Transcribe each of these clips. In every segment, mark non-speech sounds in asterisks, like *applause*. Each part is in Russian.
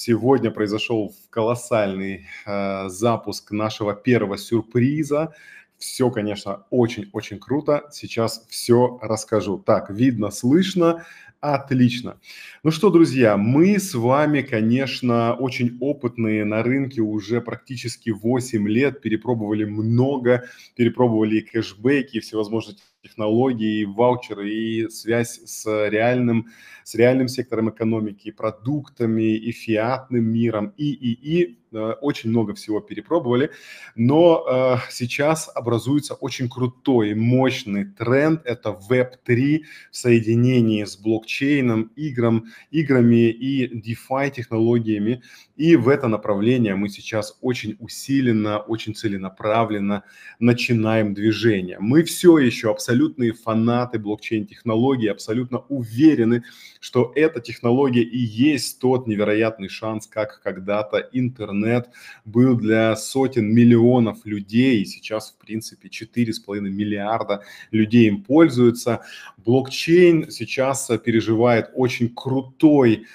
Сегодня произошел колоссальный э, запуск нашего первого сюрприза. Все, конечно, очень-очень круто. Сейчас все расскажу. Так, видно, слышно. Отлично. Ну что, друзья, мы с вами, конечно, очень опытные на рынке уже практически 8 лет, перепробовали много, перепробовали и кэшбэки, и всевозможные технологии, и ваучеры, и связь с реальным, с реальным сектором экономики, продуктами, и фиатным миром, и, и, и Э, очень много всего перепробовали, но э, сейчас образуется очень крутой, мощный тренд. Это Web3 в соединении с блокчейном, играм, играми и DeFi технологиями. И в это направление мы сейчас очень усиленно, очень целенаправленно начинаем движение. Мы все еще абсолютные фанаты блокчейн-технологий, абсолютно уверены, что эта технология и есть тот невероятный шанс, как когда-то интернет был для сотен миллионов людей, и сейчас, в принципе, 4,5 миллиарда людей им пользуются. Блокчейн сейчас переживает очень крутой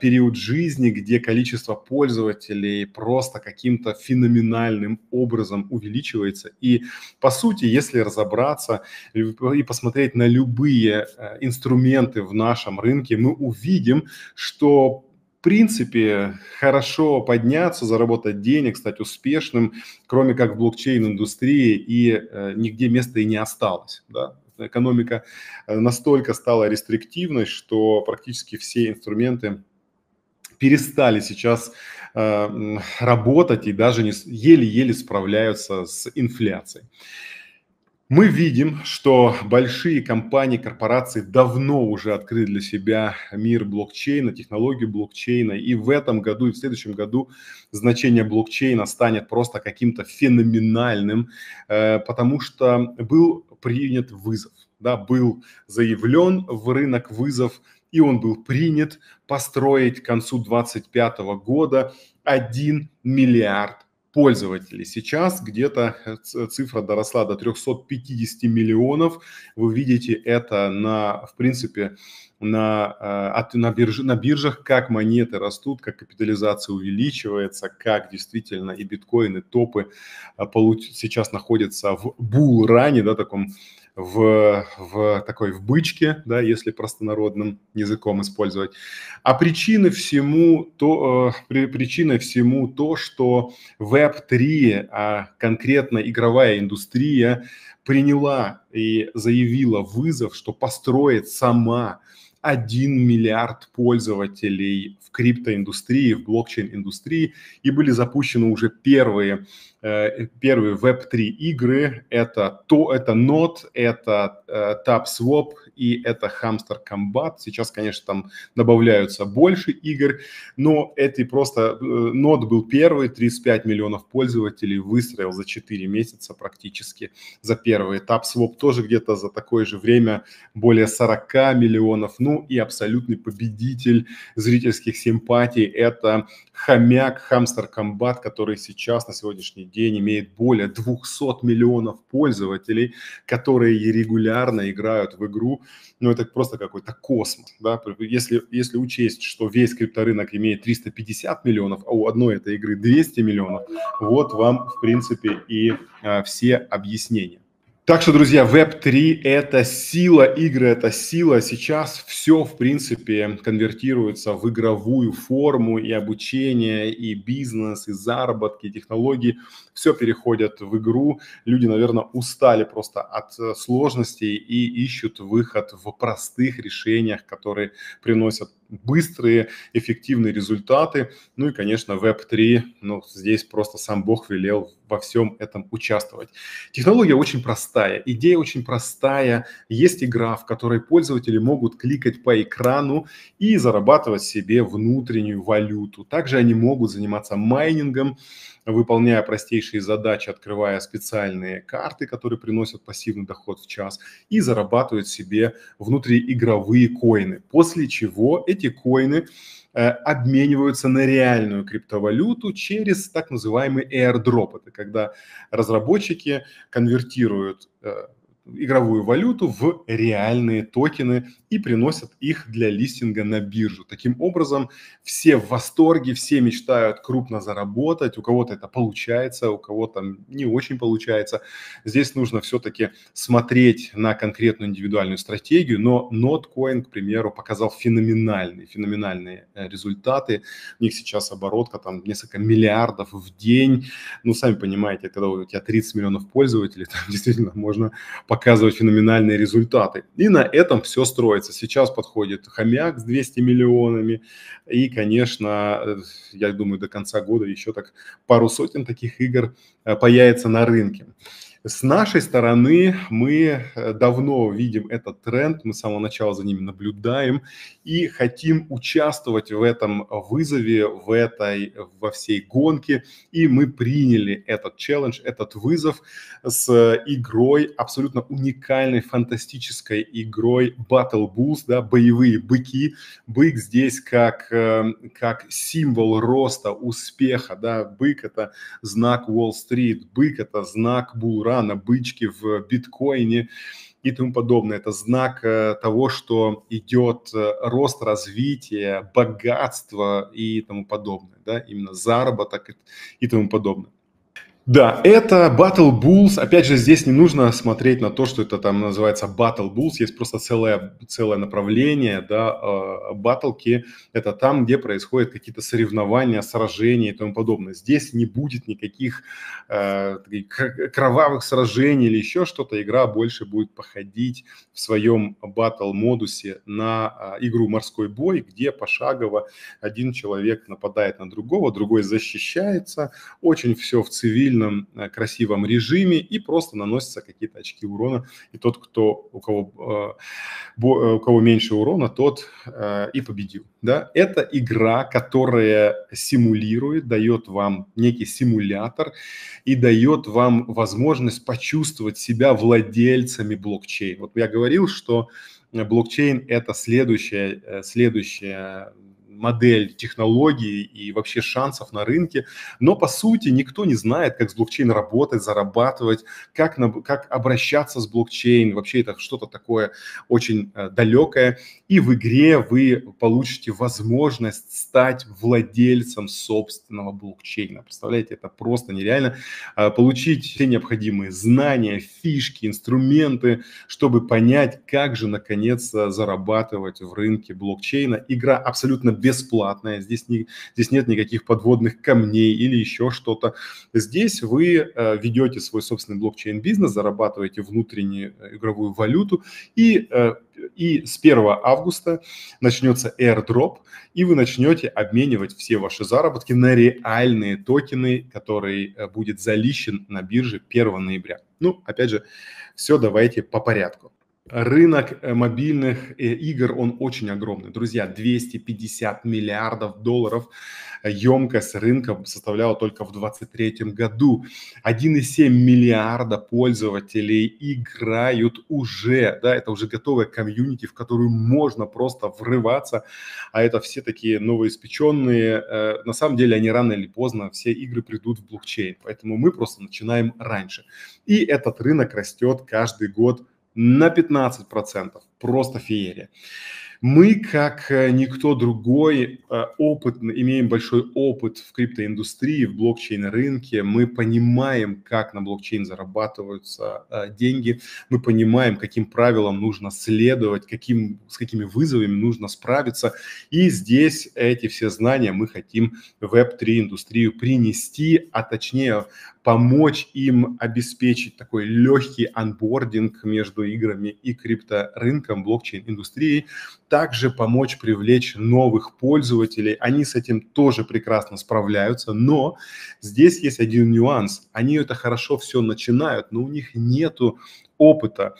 период жизни, где количество пользователей просто каким-то феноменальным образом увеличивается. И по сути, если разобраться и посмотреть на любые э, инструменты в нашем рынке, мы увидим, что в принципе, хорошо подняться, заработать денег, стать успешным, кроме как в блокчейн-индустрии, и э, нигде места и не осталось. Да? Экономика э, настолько стала рестриктивной, что практически все инструменты перестали сейчас э, работать и даже еле-еле справляются с инфляцией. Мы видим, что большие компании, корпорации давно уже открыли для себя мир блокчейна, технологию блокчейна. И в этом году и в следующем году значение блокчейна станет просто каким-то феноменальным, э, потому что был принят вызов, да, был заявлен в рынок вызов, и он был принят построить к концу 2025 года 1 миллиард пользователей. Сейчас где-то цифра доросла до 350 миллионов. Вы видите это на, в принципе, на, э, на, бирж, на биржах, как монеты растут, как капитализация увеличивается, как действительно и биткоины, топы э, сейчас находятся в булл-ране, да, таком в, в такой в бычке, да, если простонародным языком использовать. А причины всему то, э, причиной всему то, что Web3, а конкретно игровая индустрия, приняла и заявила вызов, что построит сама 1 миллиард пользователей в криптоиндустрии, в блокчейн-индустрии, и были запущены уже первые первые Web3 игры это то, это Node, это э, TapSwap и это Hamster Combat. Сейчас, конечно, там добавляются больше игр, но это просто э, Node был первый, 35 миллионов пользователей выстроил за 4 месяца практически за первый. TapSwap тоже где-то за такое же время более 40 миллионов. Ну и абсолютный победитель зрительских симпатий это хомяк Hamster Combat, который сейчас на сегодняшний день имеет более 200 миллионов пользователей, которые регулярно играют в игру. Ну, это просто какой-то космос. Да? Если, если учесть, что весь крипторынок имеет 350 миллионов, а у одной этой игры 200 миллионов, вот вам, в принципе, и а, все объяснения. Так что, друзья, Web3 – это сила игры, это сила. Сейчас все, в принципе, конвертируется в игровую форму, и обучение, и бизнес, и заработки, и технологии. Все переходят в игру. Люди, наверное, устали просто от э, сложностей и ищут выход в простых решениях, которые приносят быстрые, эффективные результаты. Ну и, конечно, Web3, ну, здесь просто сам Бог велел во всем этом участвовать. Технология очень простая, идея очень простая. Есть игра, в которой пользователи могут кликать по экрану и зарабатывать себе внутреннюю валюту. Также они могут заниматься майнингом, выполняя простейшие задачи, открывая специальные карты, которые приносят пассивный доход в час, и зарабатывают себе внутриигровые коины. После чего эти коины э, обмениваются на реальную криптовалюту через так называемый airdrop. Это когда разработчики конвертируют э, игровую валюту в реальные токены и приносят их для листинга на биржу. Таким образом, все в восторге, все мечтают крупно заработать, у кого-то это получается, у кого-то не очень получается. Здесь нужно все-таки смотреть на конкретную индивидуальную стратегию, но Notcoin, к примеру, показал феноменальные, феноменальные э, результаты. У них сейчас оборотка там несколько миллиардов в день. Ну, сами понимаете, когда у тебя 30 миллионов пользователей, *laughs* там действительно можно показывать феноменальные результаты. И на этом все строится. Сейчас подходит хомяк с 200 миллионами. И, конечно, э, я думаю, до конца года еще так пару сотен таких игр э, появится на рынке. С нашей стороны мы э, давно видим этот тренд, мы с самого начала за ними наблюдаем и хотим участвовать в этом вызове, в этой, во всей гонке. И мы приняли этот челлендж, этот вызов с игрой, абсолютно уникальной, фантастической игрой Battle Bulls, да, боевые быки. Бык здесь как, э, как символ роста, успеха, да, бык – это знак Уолл-стрит, бык – это знак Булл на бычке в биткоине и тому подобное. Это знак э, того, что идет э, рост, развитие, богатство и тому подобное, да, именно заработок и тому подобное. Да, это Battle Bulls. Опять же, здесь не нужно смотреть на то, что это там называется Battle Bulls. Есть просто целое, целое направление, да, а, батлки. Это там, где происходят какие-то соревнования, сражения и тому подобное. Здесь не будет никаких э, кровавых сражений или еще что-то. Игра больше будет походить в своем Battle модусе на э, игру «Морской бой», где пошагово один человек нападает на другого, другой защищается. Очень все в цивильном стабильном, э, красивом режиме и просто наносятся какие-то очки урона. И тот, кто, у, кого, э, э, у кого меньше урона, тот и победил. Да? Это игра, которая симулирует, дает вам некий симулятор и дает вам возможность почувствовать себя владельцами блокчейна. Вот я говорил, что блокчейн – это следующая, следующая модель технологий и вообще шансов на рынке, но по сути никто не знает, как с блокчейн работать, зарабатывать, как, на, как обращаться с блокчейн, вообще это что-то такое очень э, далекое. И в игре вы получите возможность стать владельцем собственного блокчейна. Представляете, это просто нереально. Э, получить все необходимые знания, фишки, инструменты, чтобы понять, как же наконец зарабатывать в рынке блокчейна. Игра абсолютно без бесплатная, здесь, не, здесь нет никаких подводных камней или еще что-то. Здесь вы э, ведете свой собственный блокчейн-бизнес, зарабатываете внутреннюю э, игровую валюту и э, и с 1 августа начнется airdrop, и вы начнете обменивать все ваши заработки на реальные токены, который будет залищен на бирже 1 ноября. Ну, опять же, все давайте по порядку. Рынок э, мобильных э, игр, он очень огромный. Друзья, 250 миллиардов долларов емкость рынка составляла только в 2023 году. 1,7 миллиарда пользователей играют уже, да, это уже готовая комьюнити, в которую можно просто врываться, а это все такие новоиспеченные. Э, на самом деле они рано или поздно, все игры придут в блокчейн, поэтому мы просто начинаем раньше. И этот рынок растет каждый год на 15%. Просто феерия. Мы, как э, никто другой, э, опытно, имеем большой опыт в криптоиндустрии, в блокчейн-рынке. Мы понимаем, как на блокчейн зарабатываются э, деньги. Мы понимаем, каким правилам нужно следовать, каким, с какими вызовами нужно справиться. И здесь эти все знания мы хотим в Web3 индустрию принести, а точнее помочь им обеспечить такой легкий анбординг между играми и крипторынком, блокчейн-индустрией, также помочь привлечь новых пользователей. Они с этим тоже прекрасно справляются, но здесь есть один нюанс. Они это хорошо все начинают, но у них нету опыта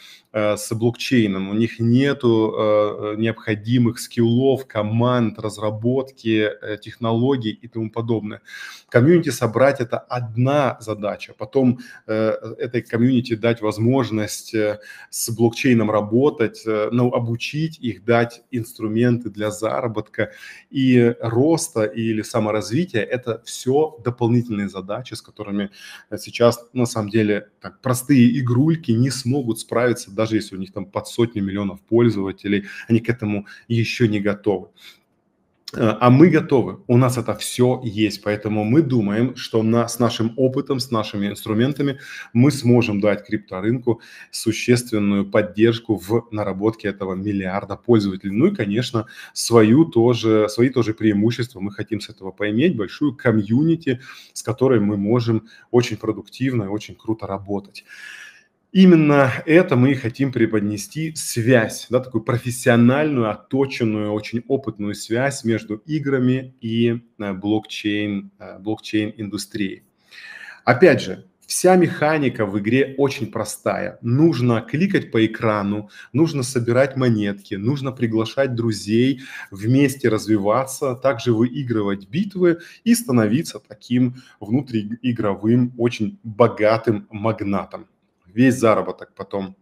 с блокчейном, у них нету э, необходимых скиллов, команд, разработки, э, технологий и тому подобное. Комьюнити собрать – это одна задача, потом э, этой комьюнити дать возможность э, с блокчейном работать, э, ну, обучить их, дать инструменты для заработка. И роста или саморазвития – это все дополнительные задачи, с которыми сейчас на самом деле так, простые игрульки не смогут справиться, даже если у них там под сотню миллионов пользователей, они к этому еще не готовы. Э, а мы готовы, у нас это все есть, поэтому мы думаем, что на, с нашим опытом, с нашими инструментами мы сможем дать крипторынку существенную поддержку в наработке этого миллиарда пользователей. Ну и, конечно, свою тоже, свои тоже преимущества мы хотим с этого поиметь, большую комьюнити, с которой мы можем очень продуктивно и очень круто работать. Именно это мы и хотим преподнести связь, да, такую профессиональную, отточенную, очень опытную связь между играми и э, блокчейн, э, блокчейн-индустрией. Опять же, вся механика в игре очень простая. Нужно кликать по экрану, нужно собирать монетки, нужно приглашать друзей, вместе развиваться, также выигрывать битвы и становиться таким внутриигровым, очень богатым магнатом весь заработок потом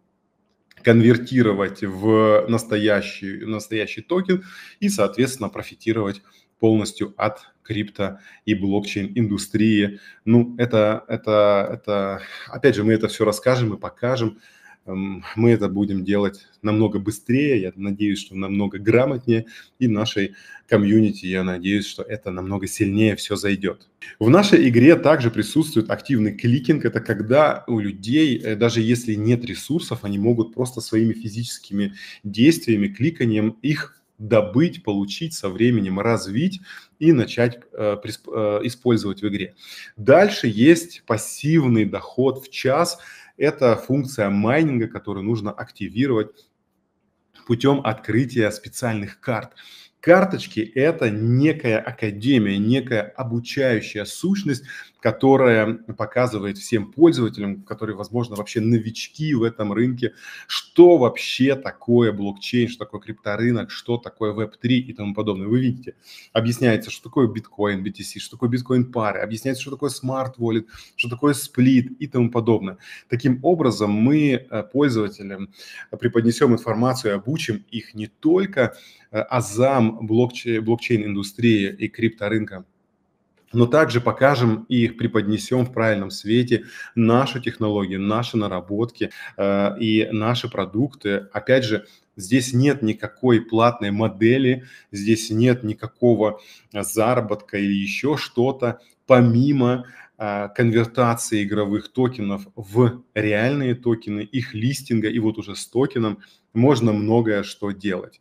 конвертировать в настоящий, настоящий токен и, соответственно, профитировать полностью от крипто и блокчейн индустрии. Ну, это, это, это, опять же, мы это все расскажем и покажем. Эм, мы это будем делать намного быстрее, я надеюсь, что намного грамотнее, и нашей комьюнити, я надеюсь, что это намного сильнее все зайдет. В нашей игре также присутствует активный кликинг, это когда у людей, э, даже если нет ресурсов, они могут просто своими физическими действиями, кликанием их добыть, получить со временем, развить и начать э, э, использовать в игре. Дальше есть пассивный доход в час – это функция майнинга, которую нужно активировать путем открытия специальных карт. Карточки – это некая академия, некая обучающая сущность, которая показывает всем пользователям, которые, возможно, вообще новички в этом рынке, что вообще такое блокчейн, что такое крипторынок, что такое Web3 и тому подобное. Вы видите, объясняется, что такое биткоин, BTC, что такое биткоин пары, объясняется, что такое smart wallet, что такое сплит и тому подобное. Таким образом, мы э, пользователям преподнесем информацию, обучим их не только э, азам блокчейн, блокчейн-индустрии и крипторынка, но также покажем и преподнесем в правильном свете нашу технологию, наши наработки э, и наши продукты. Опять же, здесь нет никакой платной модели, здесь нет никакого заработка или еще что-то, помимо э, конвертации игровых токенов в реальные токены, их листинга, и вот уже с токеном можно многое что делать.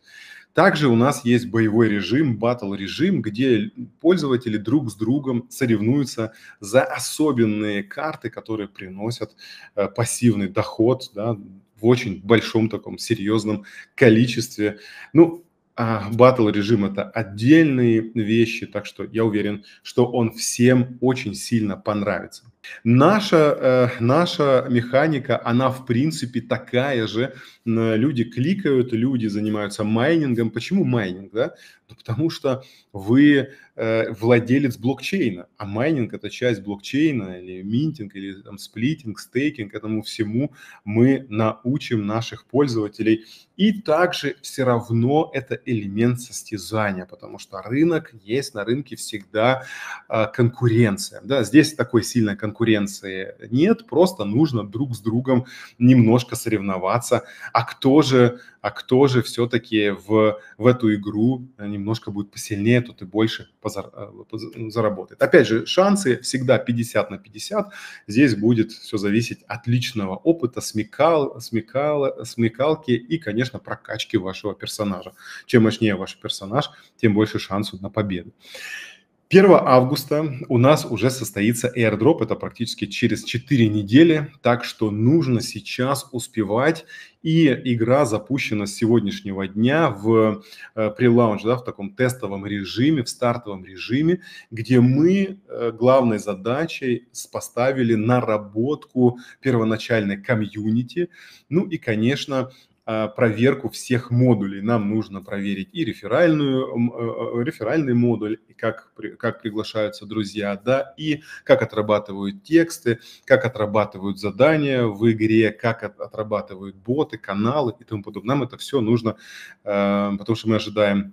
Также у нас есть боевой режим, батл режим, где пользователи друг с другом соревнуются за особенные карты, которые приносят э, пассивный доход да, в очень большом таком серьезном количестве. Ну, а батл режим это отдельные вещи, так что я уверен, что он всем очень сильно понравится. Наша, э, наша механика, она в принципе такая же. Люди кликают, люди занимаются майнингом. Почему майнинг? Да? Ну, *laughs* потому что вы э, владелец блокчейна, а майнинг это часть блокчейна, или minting, или там splitting, стейкинг, этому всему мы научим наших пользователей. И также все равно это элемент состязания, потому что рынок есть, на рынке всегда э, конкуренция. Да? Здесь такой сильной конкуренции нет, просто нужно друг с другом немножко соревноваться. А кто же а кто же все-таки в, в эту игру немножко будет посильнее, тот и больше э, ну, заработает. Опять же, шансы всегда 50 на 50. Здесь будет все зависеть от личного опыта, смекал, смекал, смекалки и, конечно, прокачки вашего персонажа. Чем мощнее ваш персонаж, тем больше шансов на победу. 1 августа у нас уже состоится airdrop, это практически через 4 недели, так что нужно сейчас успевать. И игра запущена с сегодняшнего дня в э, да, в таком тестовом режиме, в стартовом режиме, где мы э, главной задачей поставили наработку первоначальной комьюнити, ну и, конечно, проверку всех модулей. Нам нужно проверить и реферальную, э, э, реферальный модуль, и как, как приглашаются друзья, да, и как отрабатывают тексты, как отрабатывают задания в игре, как отрабатывают боты, каналы и тому подобное. Нам это все нужно, э, потому что мы ожидаем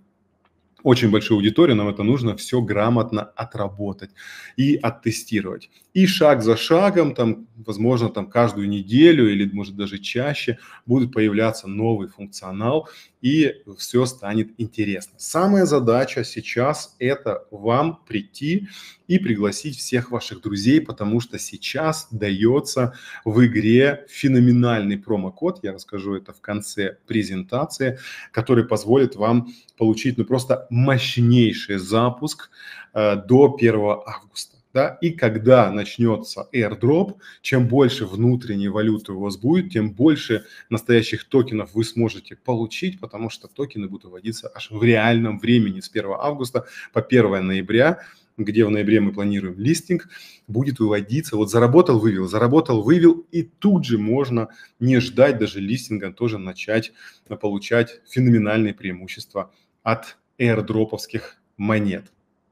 очень большую аудиторию, нам это нужно все грамотно отработать и оттестировать. И шаг за шагом, там, возможно, там каждую неделю или, может, даже чаще будет появляться новый функционал, и все станет интересно. Самая задача сейчас – это вам прийти и пригласить всех ваших друзей, потому что сейчас дается в игре феноменальный промокод, я расскажу это в конце презентации, который позволит вам получить ну, просто мощнейший запуск э, до 1 августа. Да? И когда начнется airdrop, чем больше внутренней валюты у вас будет, тем больше настоящих токенов вы сможете получить, потому что токены будут вводиться аж в реальном времени с 1 августа по 1 ноября где в ноябре мы планируем листинг, будет выводиться. Вот заработал, вывел, заработал, вывел, и тут же можно не ждать даже листинга, тоже начать получать феноменальные преимущества от airdroповских монет.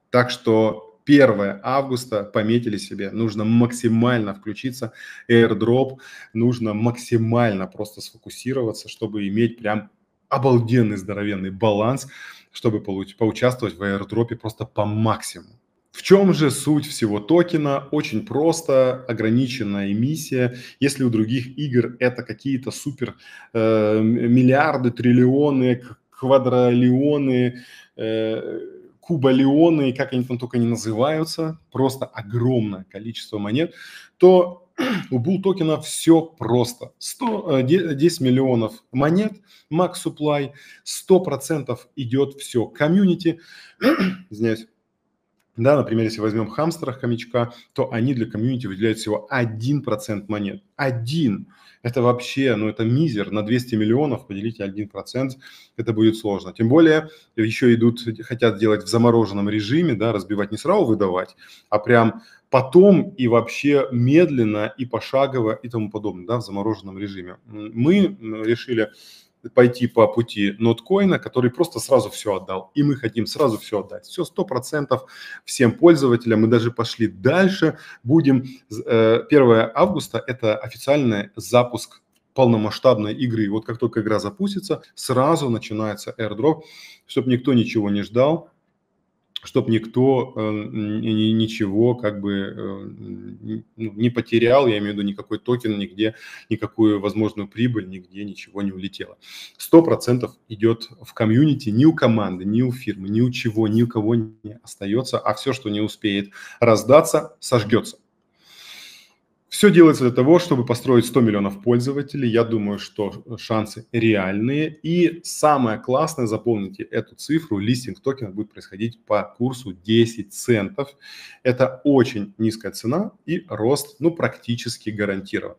Так что 1 августа пометили себе, нужно максимально включиться, airdrop, нужно максимально просто сфокусироваться, чтобы иметь прям обалденный здоровенный баланс, чтобы получить, поучаствовать в airdropе просто по максимуму. В чем же суть всего токена? Очень просто, ограниченная эмиссия. Если у других игр это какие-то супер э, миллиарды, триллионы, квадролионы, э, кубалионы, как они там только не называются, просто огромное количество монет, то *clears throat* у Bull токена все просто. 100, 10 э, миллионов монет, max supply, 100% идет все комьюнити, *clears throat* извиняюсь, да, например, если возьмем хамстера хомячка, то они для комьюнити выделяют всего 1% монет. Один. Это вообще, ну это мизер. На 200 миллионов поделите 1%, это будет сложно. Тем более еще идут, хотят делать в замороженном режиме, да, разбивать не сразу выдавать, а прям потом и вообще медленно и пошагово и тому подобное, да, в замороженном режиме. Мы решили пойти по пути ноткоина, который просто сразу все отдал. И мы хотим сразу все отдать. Все 100% всем пользователям. Мы даже пошли дальше. Будем 1 э, августа – это официальный запуск полномасштабной игры. Вот как только игра запустится, сразу начинается airdrop, чтобы никто ничего не ждал чтобы никто э, ничего как бы э, ну, не потерял, я имею в виду никакой токен нигде, никакую возможную прибыль нигде ничего не улетело. Сто процентов идет в комьюнити, ни у команды, ни у фирмы, ни у чего, ни у кого не остается, а все, что не успеет раздаться, сожгется. Все делается для того, чтобы построить 100 миллионов пользователей. Я думаю, что шансы реальные. И самое классное, запомните эту цифру, листинг токена будет происходить по курсу 10 центов. Это очень низкая цена и рост ну, практически гарантирован.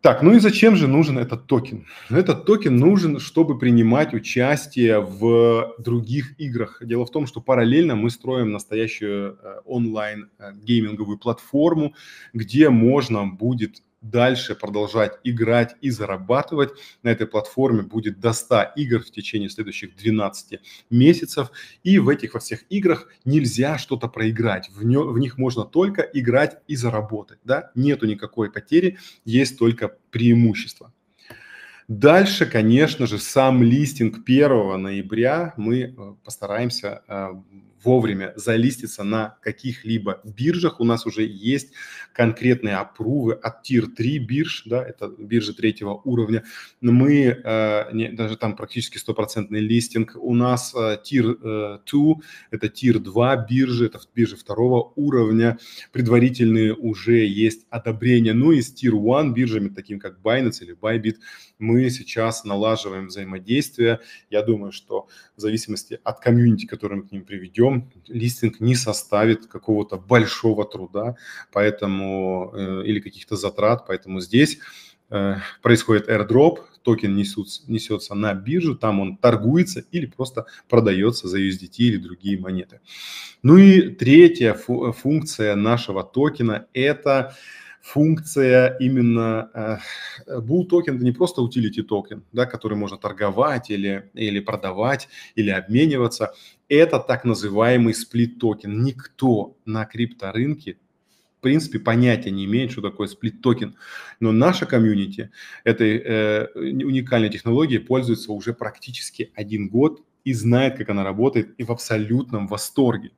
Так, ну и зачем же нужен этот токен? Этот токен нужен, чтобы принимать участие в других играх. Дело в том, что параллельно мы строим настоящую э, онлайн э, гейминговую платформу, где можно будет дальше продолжать играть и зарабатывать. На этой платформе будет до 100 игр в течение следующих 12 месяцев. И в этих во всех играх нельзя что-то проиграть. В, не, в них можно только играть и заработать. Да? Нету никакой потери, есть только преимущество. Дальше, конечно же, сам листинг 1 ноября мы э, постараемся э, вовремя залиститься на каких-либо биржах. У нас уже есть конкретные опрувы от Tier 3 бирж, да, это биржи третьего уровня. Мы, э, не, даже там практически стопроцентный листинг. У нас э, Tier э, 2, это Tier 2 биржи, это биржи второго уровня. Предварительные уже есть одобрения. Ну и с Tier 1 биржами, такими как Binance или Bybit, мы сейчас налаживаем взаимодействие. Я думаю, что в зависимости от комьюнити, который мы к ним приведем, листинг не составит какого-то большого труда, поэтому э, или каких-то затрат, поэтому здесь э, происходит airdrop, токен несутся, несется на биржу, там он торгуется или просто продается за USDT или другие монеты. Ну и третья функция нашего токена – это функция именно э, Bull токен это не просто utility токен, да, который можно торговать или, или продавать, или обмениваться. Это так называемый split токен. Никто на крипторынке в принципе, понятия не имеет, что такое split токен. Но наша комьюнити этой э, уникальной технологией пользуется уже практически один год и знает, как она работает, и в абсолютном восторге.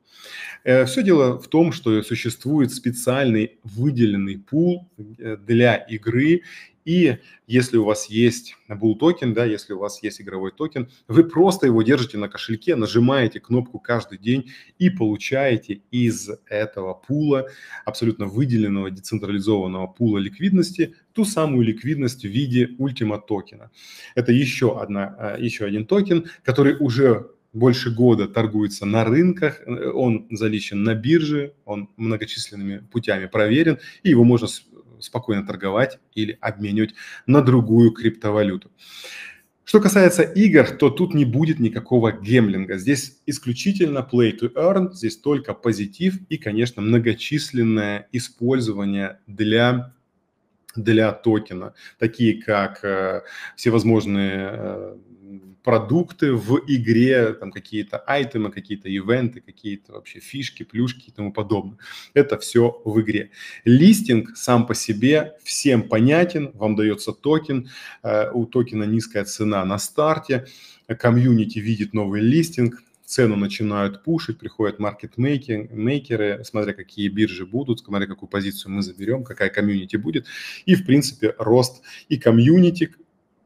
Э, Все дело в том, что существует специальный выделенный пул э, для игры, и если у вас есть Bull токен, да, если у вас есть игровой токен, вы просто его держите на кошельке, нажимаете кнопку каждый день и получаете из этого пула, абсолютно выделенного, децентрализованного пула ликвидности, ту самую ликвидность в виде Ultima токена. Это еще, одна, э, еще один токен, который уже больше года торгуется на рынках, он залистен на бирже, он многочисленными путями проверен, и его можно спокойно торговать или обменивать на другую криптовалюту. Что касается игр, то тут не будет никакого гемблинга. Здесь исключительно play to earn, здесь только позитив и, конечно, многочисленное использование для для токена, такие как э, всевозможные э, продукты в игре, там какие-то айтемы, какие-то ивенты, какие-то вообще фишки, плюшки и тому подобное. Это все в игре. Листинг сам по себе всем понятен, вам дается токен, э, у токена низкая цена на старте, комьюнити видит новый листинг, цену начинают пушить, приходят маркетмейкеры, смотря какие биржи будут, смотря какую позицию мы заберем, какая комьюнити будет. И, в принципе, рост и комьюнити,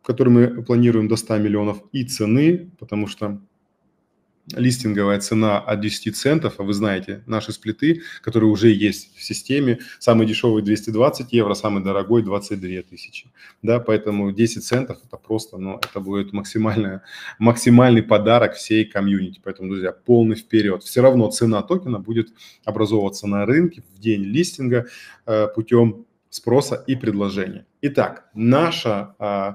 который мы планируем до 100 миллионов, и цены, потому что листинговая цена от 10 центов, а вы знаете, наши сплиты, которые уже есть в системе, самый дешевый 220 евро, самый дорогой 22 тысячи. Да, поэтому 10 центов это просто, ну, это будет максимальная, максимальный подарок всей комьюнити. Поэтому, друзья, полный вперед. Все равно цена токена будет образовываться на рынке в день листинга э, путем спроса и предложения. Итак, наша, э,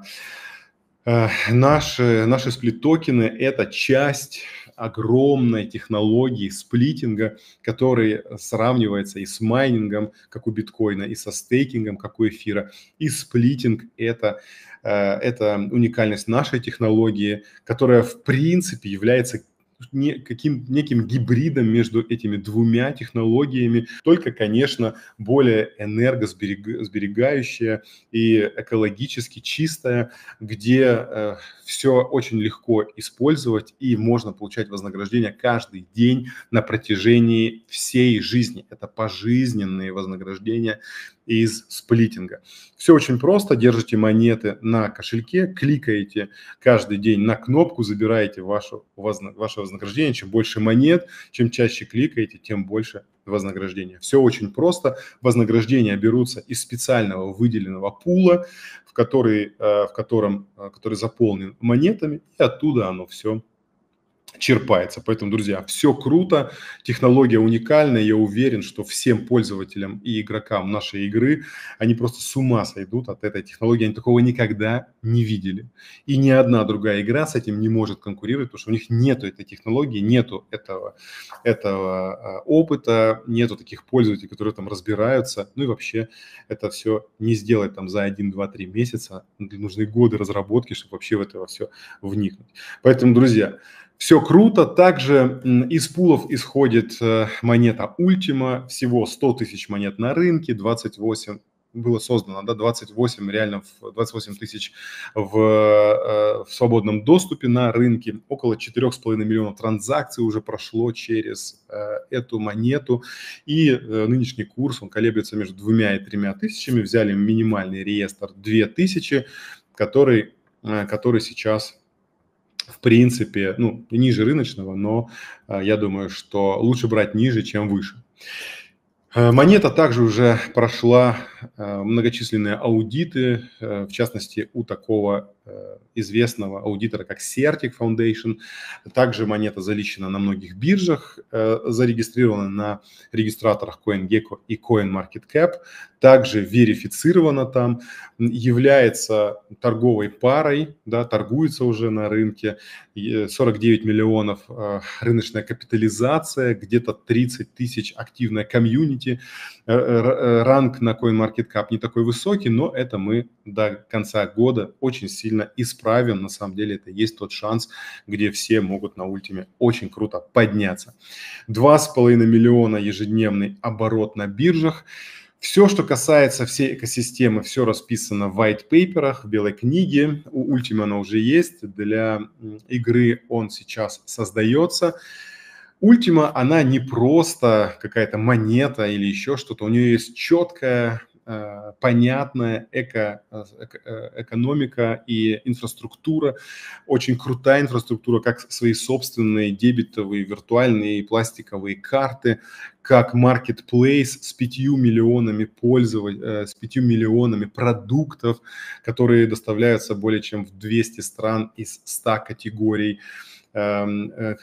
э, наши, наши сплит-токены – это часть огромной технологии сплитинга, который сравнивается и с майнингом, как у биткоина, и со стейкингом, как у эфира. И сплитинг – это, э, это уникальность нашей технологии, которая в принципе является не, каким, неким гибридом между этими двумя технологиями, только, конечно, более энергосберегающая и экологически чистая, где э, все очень легко использовать и можно получать вознаграждение каждый день на протяжении всей жизни. Это пожизненные вознаграждения из сплитинга. Все очень просто. Держите монеты на кошельке, кликаете каждый день на кнопку, забираете ваше, ваше вознаграждение. Чем больше монет, чем чаще кликаете, тем больше вознаграждения. Все очень просто. Вознаграждения берутся из специального выделенного пула, в, который, э, в котором, э, который заполнен монетами, и оттуда оно все черпается. Поэтому, друзья, все круто, технология уникальная, я уверен, что всем пользователям и игрокам нашей игры, они просто с ума сойдут от этой технологии, они такого никогда не видели. И ни одна другая игра с этим не может конкурировать, потому что у них нету этой технологии, нету этого, этого а, опыта, нету таких пользователей, которые там разбираются, ну и вообще это все не сделать там за 1, 2, 3 месяца, нужны годы разработки, чтобы вообще в это все вникнуть. Поэтому, друзья, все круто. Также из пулов исходит э, монета Ultima. Всего 100 тысяч монет на рынке, 28 было создано, да, 28 реально, 28 тысяч в, э, в свободном доступе на рынке, около 4,5 миллионов транзакций уже прошло через э, эту монету, и нынешний курс, он колеблется между двумя и тремя тысячами, взяли минимальный реестр 2000, который, который сейчас в принципе, ну, ниже рыночного, но э, я думаю, что лучше брать ниже, чем выше. Э, монета также уже прошла многочисленные аудиты, в частности, у такого известного аудитора, как Certic Foundation. Также монета заличена на многих биржах, зарегистрирована на регистраторах CoinGecko и CoinMarketCap также верифицирована там, является торговой парой, да, торгуется уже на рынке, 49 миллионов э, рыночная капитализация, где-то 30 тысяч активная комьюнити, э, э, ранг на CoinMarketCap не такой высокий, но это мы до конца года очень сильно исправим, на самом деле это есть тот шанс, где все могут на ультиме очень круто подняться. 2,5 миллиона ежедневный оборот на биржах, Все, что касается всей экосистемы, все расписано в white paper, в белой книге. У Ultima оно уже есть. Для игры он сейчас создается. Ultima, она не просто какая-то монета или еще что-то. У нее есть четкая понятная эко, э, э, экономика и инфраструктура, очень крутая инфраструктура, как свои собственные дебетовые, виртуальные и пластиковые карты, как marketplace с пятью миллионами пользователей, с пятью миллионами продуктов, которые доставляются более чем в 200 стран из 100 категорий. Эм, э,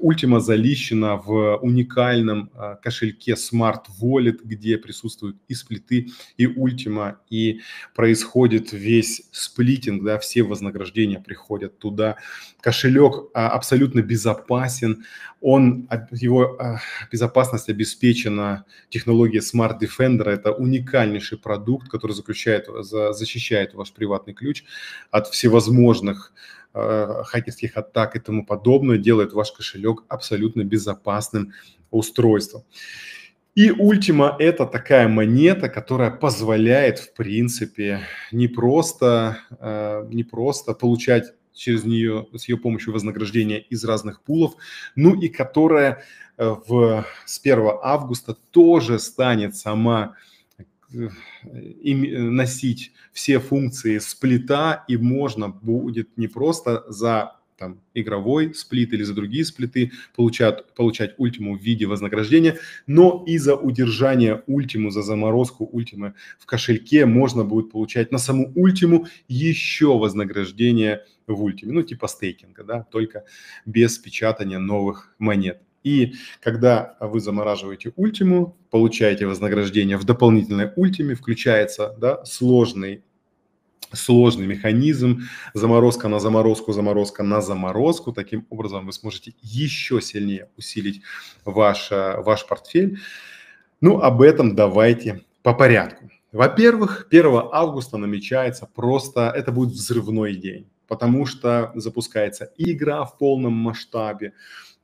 Ultima залищена в уникальном э, кошельке Smart Wallet, где присутствуют и сплиты, и Ultima, и происходит весь сплитинг, да, все вознаграждения приходят туда. Кошелек а, абсолютно безопасен, он, его а, безопасность обеспечена технологией Smart Defender, это уникальнейший продукт, который заключает, защищает ваш приватный ключ от всевозможных хакерских атак и тому подобное, делает ваш кошелек абсолютно безопасным устройством. И Ultima – это такая монета, которая позволяет, в принципе, не просто, э, не просто получать через нее, с ее помощью вознаграждения из разных пулов, ну и которая э, в, с 1 августа тоже станет сама Э, носить все функции сплита, и можно будет не просто за там, игровой сплит или за другие сплиты получать, получать ультиму в виде вознаграждения, но и за удержание ультиму, за заморозку ультимы в кошельке можно будет получать на саму ультиму еще вознаграждение в ультиме, ну типа стейкинга, да, только без печатания новых монет. И когда вы замораживаете ультиму, получаете вознаграждение в дополнительной ультиме, включается да, сложный сложный механизм, заморозка на заморозку, заморозка на заморозку. Таким образом вы сможете еще сильнее усилить ваш, ваш портфель. Ну, об этом давайте по порядку. Во-первых, 1 августа намечается просто, это будет взрывной день, потому что запускается игра в полном масштабе,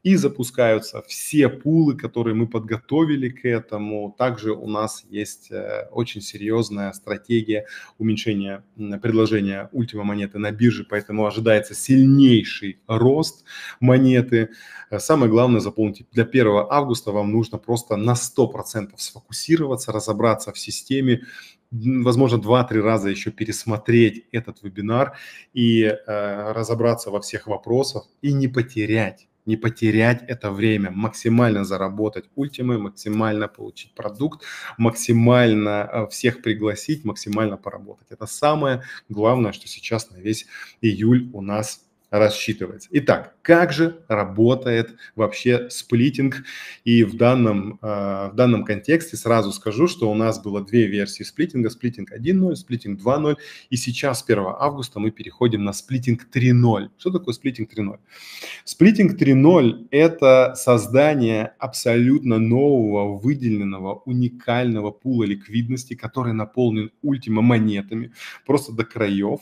и запускаются все пулы, которые мы подготовили к этому. Также у нас есть э, очень серьезная стратегия уменьшения предложения ультима монеты на бирже, поэтому ожидается сильнейший рост монеты. Э, самое главное запомните, для 1 августа вам нужно просто на 100% сфокусироваться, разобраться в системе, возможно, два-три раза еще пересмотреть этот вебинар и э, разобраться во всех вопросах и не потерять не потерять это время, максимально заработать ультимы, максимально получить продукт, максимально э, всех пригласить, максимально поработать. Это самое главное, что сейчас на весь июль у нас рассчитывается. Итак, как же работает вообще сплитинг? И в данном, э, в данном контексте сразу скажу, что у нас было две версии сплитинга. Сплитинг 1.0, сплитинг 2.0. И сейчас, 1 августа, мы переходим на сплитинг 3.0. Что такое сплитинг 3.0? Сплитинг 3.0 – это создание абсолютно нового, выделенного, уникального пула ликвидности, который наполнен ультима монетами, просто до краев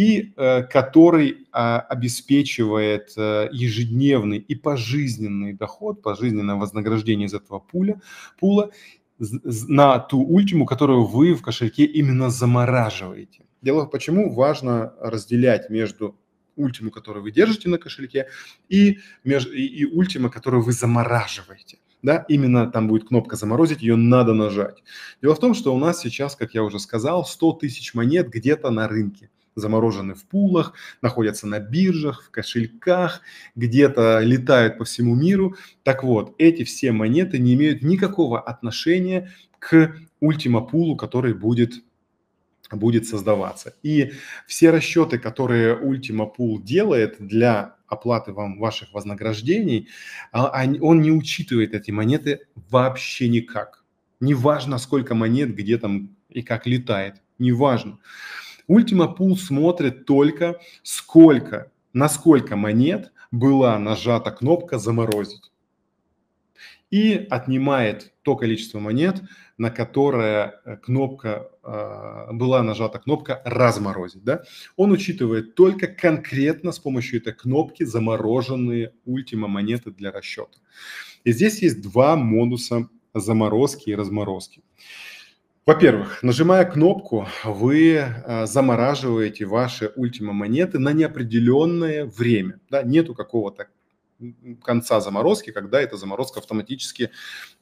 и э, который а, обеспечивает э, ежедневный и пожизненный доход, пожизненное вознаграждение из этого пуля, пула на ту ультиму, которую вы в кошельке именно замораживаете. Дело почему важно разделять между ультиму, которую вы держите на кошельке, и, меж, и, и ультима, которую вы замораживаете. Да, именно там будет кнопка заморозить, ее надо нажать. Дело в том, что у нас сейчас, как я уже сказал, 100 тысяч монет где-то на рынке заморожены в пулах, находятся на биржах, в кошельках, где-то летают по всему миру. Так вот, эти все монеты не имеют никакого отношения к ультимапулу, который будет будет создаваться. И все расчеты, которые Ultima Pool делает для оплаты вам ваших вознаграждений, а, он не учитывает эти монеты вообще никак. Неважно, сколько монет, где там и как летает, неважно. Ultima Pool смотрит только сколько, на сколько монет была нажата кнопка «Заморозить» и отнимает то количество монет, на которое э, кнопка э, была нажата кнопка разморозить. Да? Он учитывает только конкретно с помощью этой кнопки замороженные ультима монеты для расчета. И здесь есть два модуса заморозки и разморозки. Во-первых, нажимая кнопку, вы э, замораживаете ваши ультима монеты на неопределенное время. Да? Нету какого-то конца заморозки, когда эта заморозка автоматически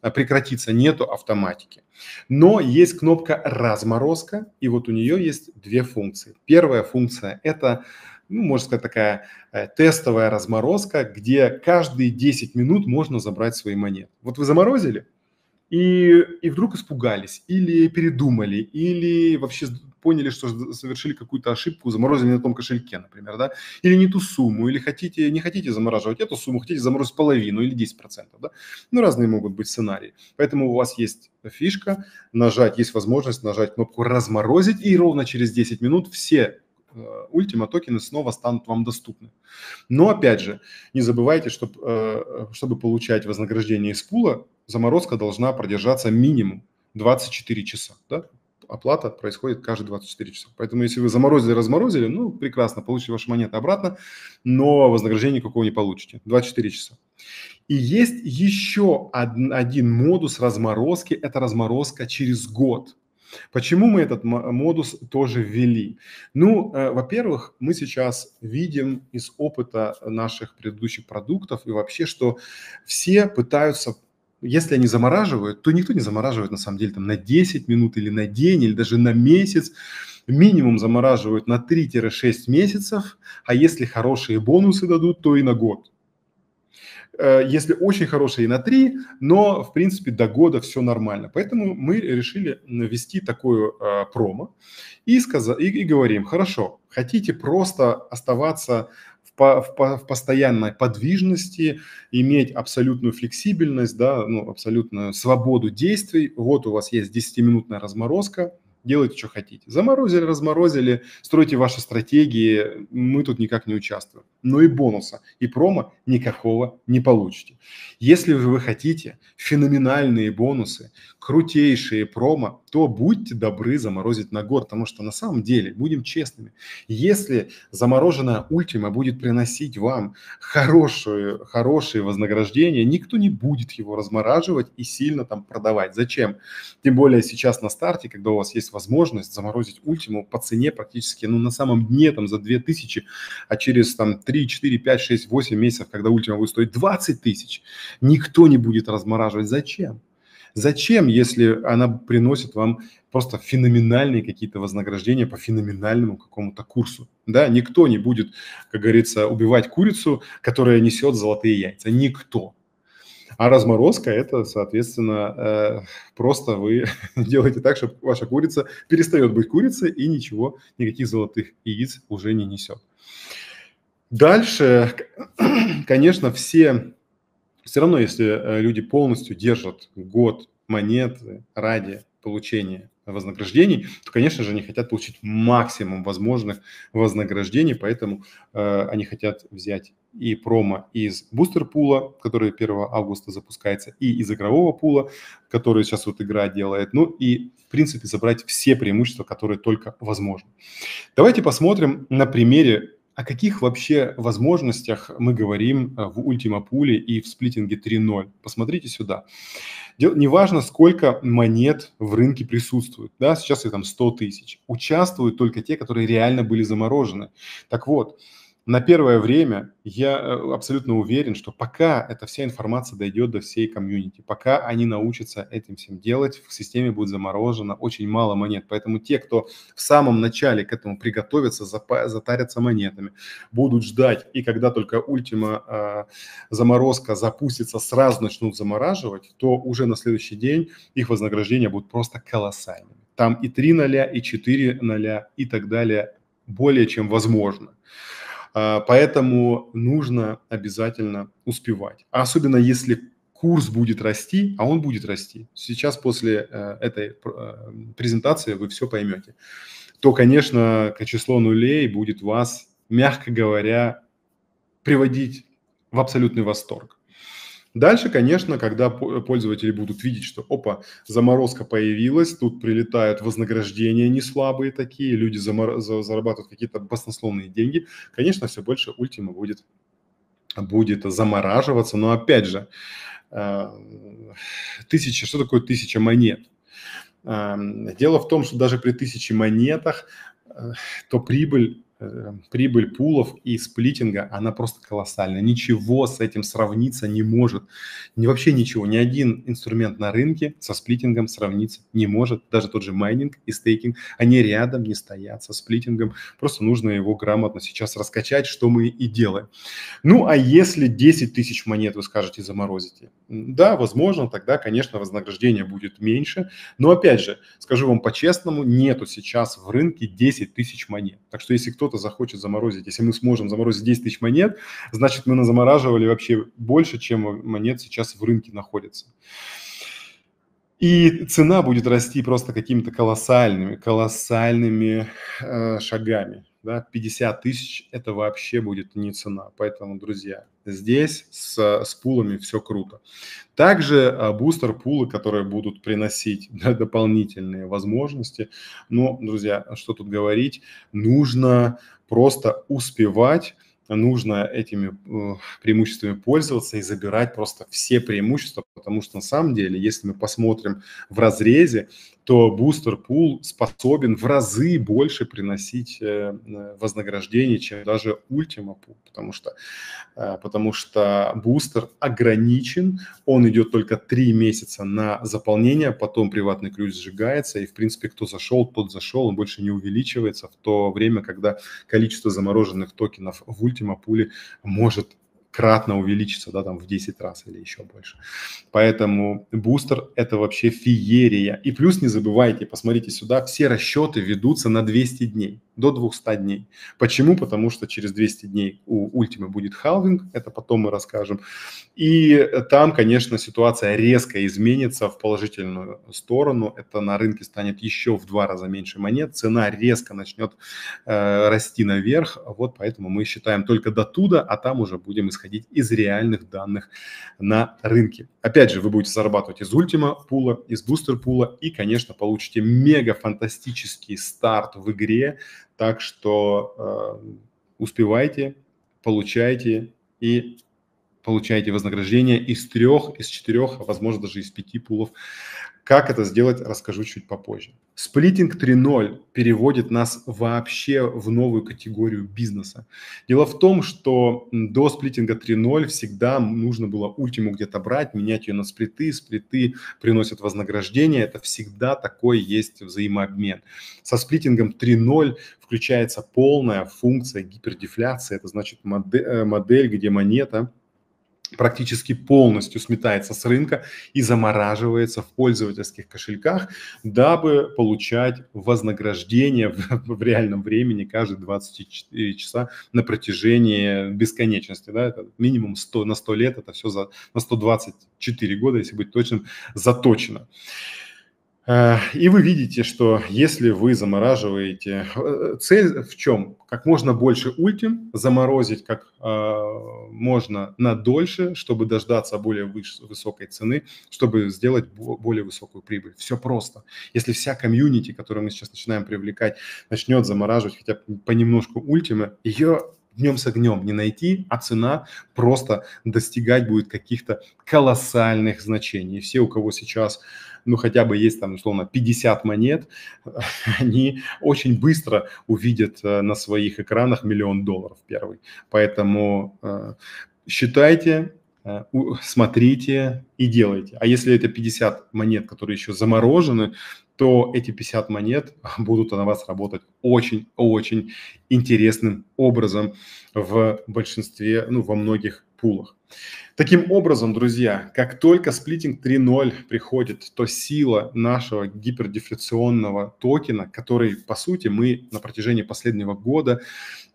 э, прекратится, нету автоматики. Но есть кнопка разморозка, и вот у нее есть две функции. Первая функция – это ну, можно сказать, такая э, тестовая разморозка, где каждые 10 минут можно забрать свои монеты. Вот вы заморозили, и, и вдруг испугались, или передумали, или вообще поняли, что совершили какую-то ошибку, заморозили на том кошельке, например, да, или не ту сумму, или хотите, не хотите замораживать эту сумму, хотите заморозить половину или 10%, да, ну, разные могут быть сценарии. Поэтому у вас есть фишка, нажать, есть возможность нажать кнопку «Разморозить», и ровно через 10 минут все Ультима э, токены снова станут вам доступны. Но опять же, не забывайте, что, э, чтобы получать вознаграждение из пула, заморозка должна продержаться минимум 24 часа. Да? Оплата происходит каждые 24 часа. Поэтому если вы заморозили, разморозили, ну, прекрасно, получите ваши монеты обратно, но вознаграждения никакого не получите. 24 часа. И есть еще один модус разморозки, это разморозка через год. Почему мы этот модус тоже ввели? Ну, э, во-первых, мы сейчас видим из опыта наших предыдущих продуктов и вообще, что все пытаются если они замораживают, то никто не замораживает на самом деле там на 10 минут или на день, или даже на месяц. Минимум замораживают на 3-6 месяцев, а если хорошие бонусы дадут, то и на год. Э, если очень хорошие и на 3, но, в принципе, до года все нормально. Поэтому мы решили ввести такую э, промо и, сказа, и, и говорим, хорошо, хотите просто оставаться в, по, в, в постоянной подвижности, иметь абсолютную флексибельность, да, ну, абсолютную свободу действий, вот у вас есть 10-минутная разморозка, делайте, что хотите. Заморозили, разморозили, стройте ваши стратегии, мы тут никак не участвуем. Но и бонуса, и промо никакого не получите. Если вы хотите феноменальные бонусы, крутейшие промо, то будьте добры заморозить на год, потому что на самом деле, будем честными, если замороженная ультима будет приносить вам хорошее, хорошее вознаграждение, никто не будет его размораживать и сильно там продавать. Зачем? Тем более сейчас на старте, когда у вас есть заморозить ультиму по цене практически, ну, на самом дне, там, за 2000, а через, там, 3, 4, 5, 6, 8 месяцев, когда ультима будет стоить 20 тысяч, никто не будет размораживать. Зачем? Зачем, если она приносит вам просто феноменальные какие-то вознаграждения по феноменальному какому-то курсу? Да, никто не будет, как говорится, убивать курицу, которая несет золотые яйца. Никто. А разморозка – это, соответственно, э, просто вы *laughs* делаете так, чтобы ваша курица перестает быть курицей и ничего, никаких золотых яиц уже не несет. Дальше, *clears throat* конечно, все, все равно, если э, люди полностью держат год монеты ради получения вознаграждений, то, конечно же, они хотят получить максимум возможных вознаграждений, поэтому э, они хотят взять и промо из бустер-пула, который 1 августа запускается, и из игрового пула, который сейчас вот игра делает, ну и, в принципе, забрать все преимущества, которые только возможны. Давайте посмотрим на примере о каких вообще возможностях мы говорим э, в Ultima Pool и в сплитинге 3.0? Посмотрите сюда. Неважно, сколько монет в рынке присутствует. Да, сейчас их там 100 тысяч. Участвуют только те, которые реально были заморожены. Так вот, на первое время я э, абсолютно уверен, что пока эта вся информация дойдет до всей комьюнити, пока они научатся этим всем делать, в системе будет заморожено очень мало монет. Поэтому те, кто в самом начале к этому приготовятся, затарятся монетами, будут ждать, и когда только ультима э, заморозка запустится, сразу начнут замораживать, то уже на следующий день их вознаграждения будут просто колоссальными. Там и 3 ноля, и 4 ноля, и так далее более чем возможно. А, поэтому нужно обязательно успевать. Особенно если курс будет расти, а он будет расти. Сейчас после э, этой э, презентации вы все поймете. То, конечно, число нулей будет вас, мягко говоря, приводить в абсолютный восторг. Дальше, конечно, когда пользователи будут видеть, что, опа, заморозка появилась, тут прилетают вознаграждения не слабые такие, люди замор... зарабатывают какие-то баснословные деньги, конечно, все больше ультима будет, будет замораживаться. Но опять же, э, тысяча, что такое тысяча монет? Эм, дело в том, что даже при тысяче монетах, э, то прибыль Э, прибыль пулов и сплитинга, она просто колоссальная. Ничего с этим сравниться не может. Ни, вообще ничего. Ни один инструмент на рынке со сплитингом сравниться не может. Даже тот же майнинг и стейкинг, они рядом не стоят со сплитингом. Просто нужно его грамотно сейчас раскачать, что мы и делаем. Ну, а если 10 тысяч монет, вы скажете, заморозите? Да, возможно, тогда, конечно, вознаграждение будет меньше. Но, опять же, скажу вам по-честному, нету сейчас в рынке 10 тысяч монет. Так что, если кто кто-то захочет заморозить. Если мы сможем заморозить 10 тысяч монет, значит, мы замораживали вообще больше, чем монет сейчас в рынке находится. И цена будет расти просто какими-то колоссальными, колоссальными э, шагами. Да? 50 тысяч – это вообще будет не цена. Поэтому, друзья, здесь с, с пулами все круто. Также а, бустер-пулы, которые будут приносить *laughs* дополнительные возможности. Но, друзья, что тут говорить, нужно просто успевать нужно этими э, преимуществами пользоваться и забирать просто все преимущества, потому что на самом деле, если мы посмотрим в разрезе, то бустер пул способен в разы больше приносить э, вознаграждение, чем даже ультима пул, потому что, э, потому что бустер ограничен, он идет только 3 месяца на заполнение, потом приватный ключ сжигается, и в принципе кто зашел, тот зашел, он больше не увеличивается в то время, когда количество замороженных токенов в ультима пуле может кратно увеличится, да, там в 10 раз или еще больше. Поэтому бустер – это вообще феерия. И плюс не забывайте, посмотрите сюда, все расчеты ведутся на 200 дней до 200 дней. Почему? Потому что через 200 дней у Ультимы будет халвинг, это потом мы расскажем. И там, конечно, ситуация резко изменится в положительную сторону. Это на рынке станет еще в два раза меньше монет, цена резко начнет э, расти наверх. Вот поэтому мы считаем только до туда, а там уже будем исходить из реальных данных на рынке. Опять же, вы будете зарабатывать из ультима пула, из бустер пула и, конечно, получите мега фантастический старт в игре так что э, успевайте, получайте и получаете вознаграждение из трех, из четырех, а возможно даже из пяти пулов как это сделать, расскажу чуть попозже. Сплитинг 3.0 переводит нас вообще в новую категорию бизнеса. Дело в том, что до сплитинга 3.0 всегда нужно было ультиму где-то брать, менять ее на сплиты, сплиты приносят вознаграждение, это всегда такой есть взаимообмен. Со сплитингом 3.0 включается полная функция гипердефляции, это значит модель, э, модель где монета – практически полностью сметается с рынка и замораживается в пользовательских кошельках, дабы получать вознаграждение в, *laughs* в реальном времени каждые 24 часа на протяжении бесконечности. Да? Это минимум 100, на 100 лет, это все за, на 124 года, если быть точным, заточено. И вы видите, что если вы замораживаете, э, цель в чем? Как можно больше ультим, заморозить как э, можно на дольше, чтобы дождаться более высокой цены, чтобы сделать более высокую прибыль. Все просто. Если вся комьюнити, которую мы сейчас начинаем привлекать, начнет замораживать хотя бы понемножку ультимы, ее днем с огнем не найти, а цена просто достигать будет каких-то колоссальных значений. все, у кого сейчас ну, хотя бы есть там, условно, 50 монет, *laughs* они очень быстро увидят э, на своих экранах миллион долларов первый. Поэтому э, считайте, э, смотрите и делайте. А если это 50 монет, которые еще заморожены, то эти 50 монет *laughs* будут на вас работать очень-очень интересным образом в большинстве, ну, во многих пулах. Таким образом, друзья, как только сплитинг 3.0 приходит, то сила нашего гипердефляционного токена, который, по сути, мы на протяжении последнего года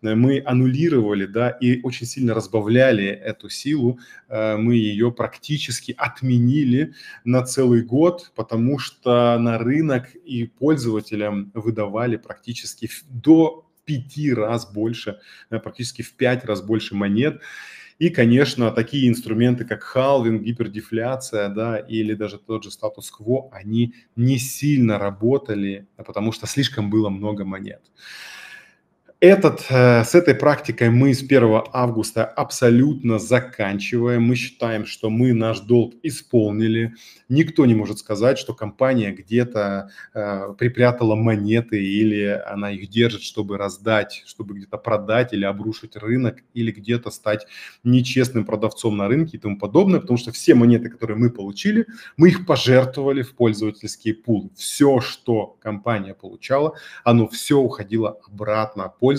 э, мы аннулировали, да, и очень сильно разбавляли эту силу, э, мы ее практически отменили на целый год, потому что на рынок и пользователям выдавали практически до пяти раз больше, э, практически в пять раз больше монет. И, конечно, такие инструменты, как халвинг, гипердефляция, да, или даже тот же статус-кво, они не сильно работали, потому что слишком было много монет. Этот, э, с этой практикой мы с 1 августа абсолютно заканчиваем. Мы считаем, что мы наш долг исполнили. Никто не может сказать, что компания где-то э, припрятала монеты или она их держит, чтобы раздать, чтобы где-то продать или обрушить рынок, или где-то стать нечестным продавцом на рынке и тому подобное, потому что все монеты, которые мы получили, мы их пожертвовали в пользовательские пулы. Все, что компания получала, оно все уходило обратно пользователям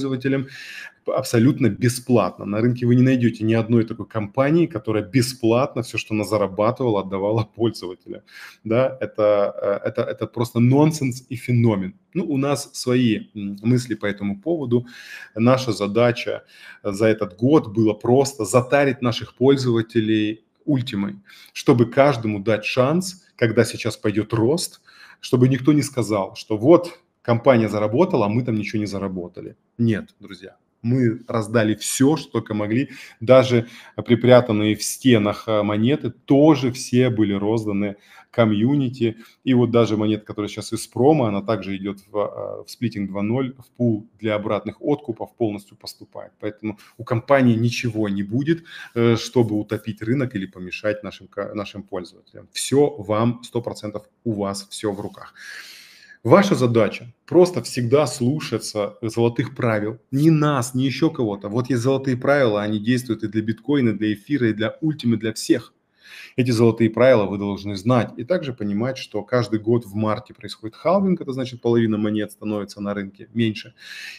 абсолютно бесплатно. На рынке вы не найдете ни одной такой компании, которая бесплатно все, что она зарабатывала, отдавала пользователям. Да, это, э, это, это просто нонсенс и феномен. Ну, у нас свои мысли по этому поводу. Наша задача за этот год была просто затарить наших пользователей ультимой, чтобы каждому дать шанс, когда сейчас пойдет рост, чтобы никто не сказал, что вот компания заработала, а мы там ничего не заработали. Нет, друзья, мы раздали все, что только могли. Даже припрятанные в стенах э, монеты тоже все были розданы комьюнити. И вот даже монета, которая сейчас из промо, она также идет в, э, в сплитинг 2.0, в пул для обратных откупов полностью поступает. Поэтому у компании ничего не будет, э, чтобы утопить рынок или помешать нашим, нашим пользователям. Все вам 100% у вас все в руках. Ваша задача просто всегда слушаться золотых правил. Не нас, не еще кого-то. Вот есть золотые правила, они действуют и для биткоина, и для эфира, и для ультимы, для всех. Эти золотые правила вы должны знать и также понимать, что каждый год в марте происходит халвинг, это значит половина монет становится на рынке меньше,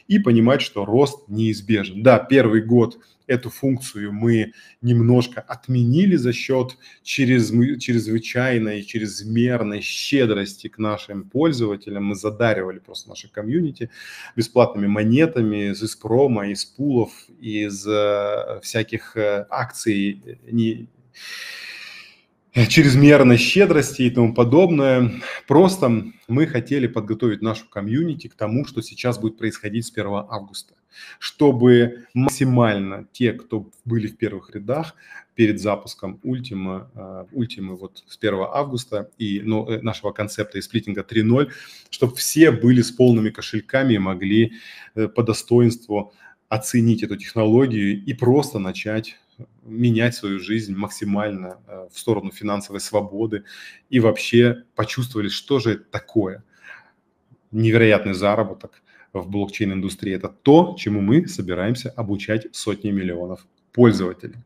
и понимать, что рост неизбежен. Да, первый год эту функцию мы немножко отменили за счет через, чрезвычайной, чрезмерной щедрости к нашим пользователям. Мы задаривали просто наши комьюнити бесплатными монетами из Испрома, из пулов, из э, всяких э, акций не, *laughs* чрезмерной щедрости и тому подобное. Просто мы хотели подготовить нашу комьюнити к тому, что сейчас будет происходить с 1 августа, чтобы максимально те, кто были в первых рядах перед запуском Ultima, Ultima э, вот с 1 августа и ну, э, нашего концепта и сплитинга 3.0, чтобы все были с полными кошельками и могли э, по достоинству оценить эту технологию и просто начать менять свою жизнь максимально э, в сторону финансовой свободы и вообще почувствовали, что же это такое. Невероятный заработок в блокчейн-индустрии – это то, чему мы собираемся обучать сотни миллионов пользователей.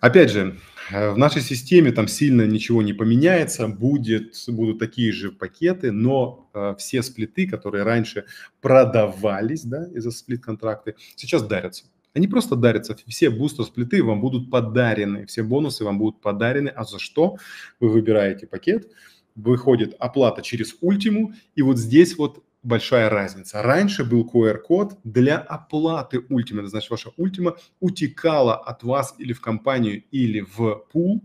Опять же, э, в нашей системе там сильно ничего не поменяется, будет, будут такие же пакеты, но э, все сплиты, которые раньше продавались да, из-за сплит-контракты, сейчас дарятся. Они просто дарятся. Все бустер сплиты вам будут подарены, все бонусы вам будут подарены. А за что? Вы выбираете пакет, выходит оплата через Ультиму, и вот здесь вот большая разница. Раньше был QR-код для оплаты Ультима. Это значит, ваша Ультима утекала от вас или в компанию, или в пул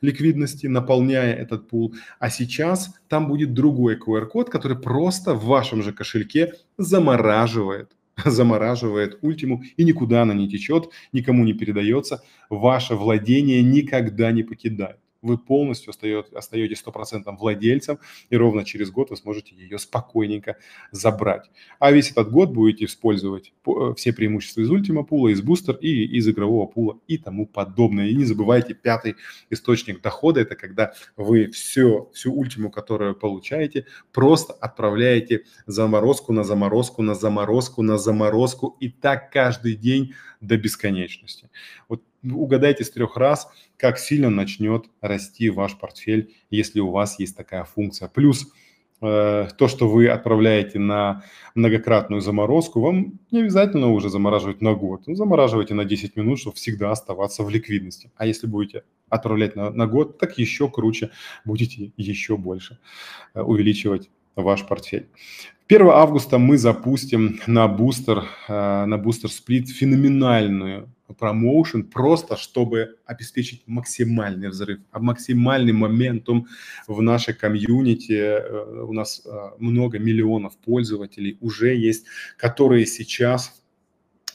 ликвидности, наполняя этот пул. А сейчас там будет другой QR-код, который просто в вашем же кошельке замораживает *laughs* замораживает ультиму, и никуда она не течет, никому не передается, ваше владение никогда не покидает вы полностью остаете, остаетесь стопроцентным владельцем, и ровно через год вы сможете ее спокойненько забрать. А весь этот год будете использовать э, все преимущества из Ultima пула, из бустер и из игрового пула и тому подобное. И не забывайте, пятый источник дохода – это когда вы все, всю ультиму, которую получаете, просто отправляете заморозку на заморозку на заморозку на заморозку, и так каждый день до бесконечности. Вот угадайте с трех раз, как сильно начнет расти ваш портфель, если у вас есть такая функция. Плюс э, то, что вы отправляете на многократную заморозку, вам не обязательно уже замораживать на год. Ну, замораживайте на 10 минут, чтобы всегда оставаться в ликвидности. А если будете отправлять на, на год, так еще круче, будете еще больше э, увеличивать ваш портфель. 1 августа мы запустим на бустер, э, на бустер сплит феноменальную промоушен, просто чтобы обеспечить максимальный взрыв, а максимальный моментум в нашей комьюнити. Э, у нас э, много миллионов пользователей уже есть, которые сейчас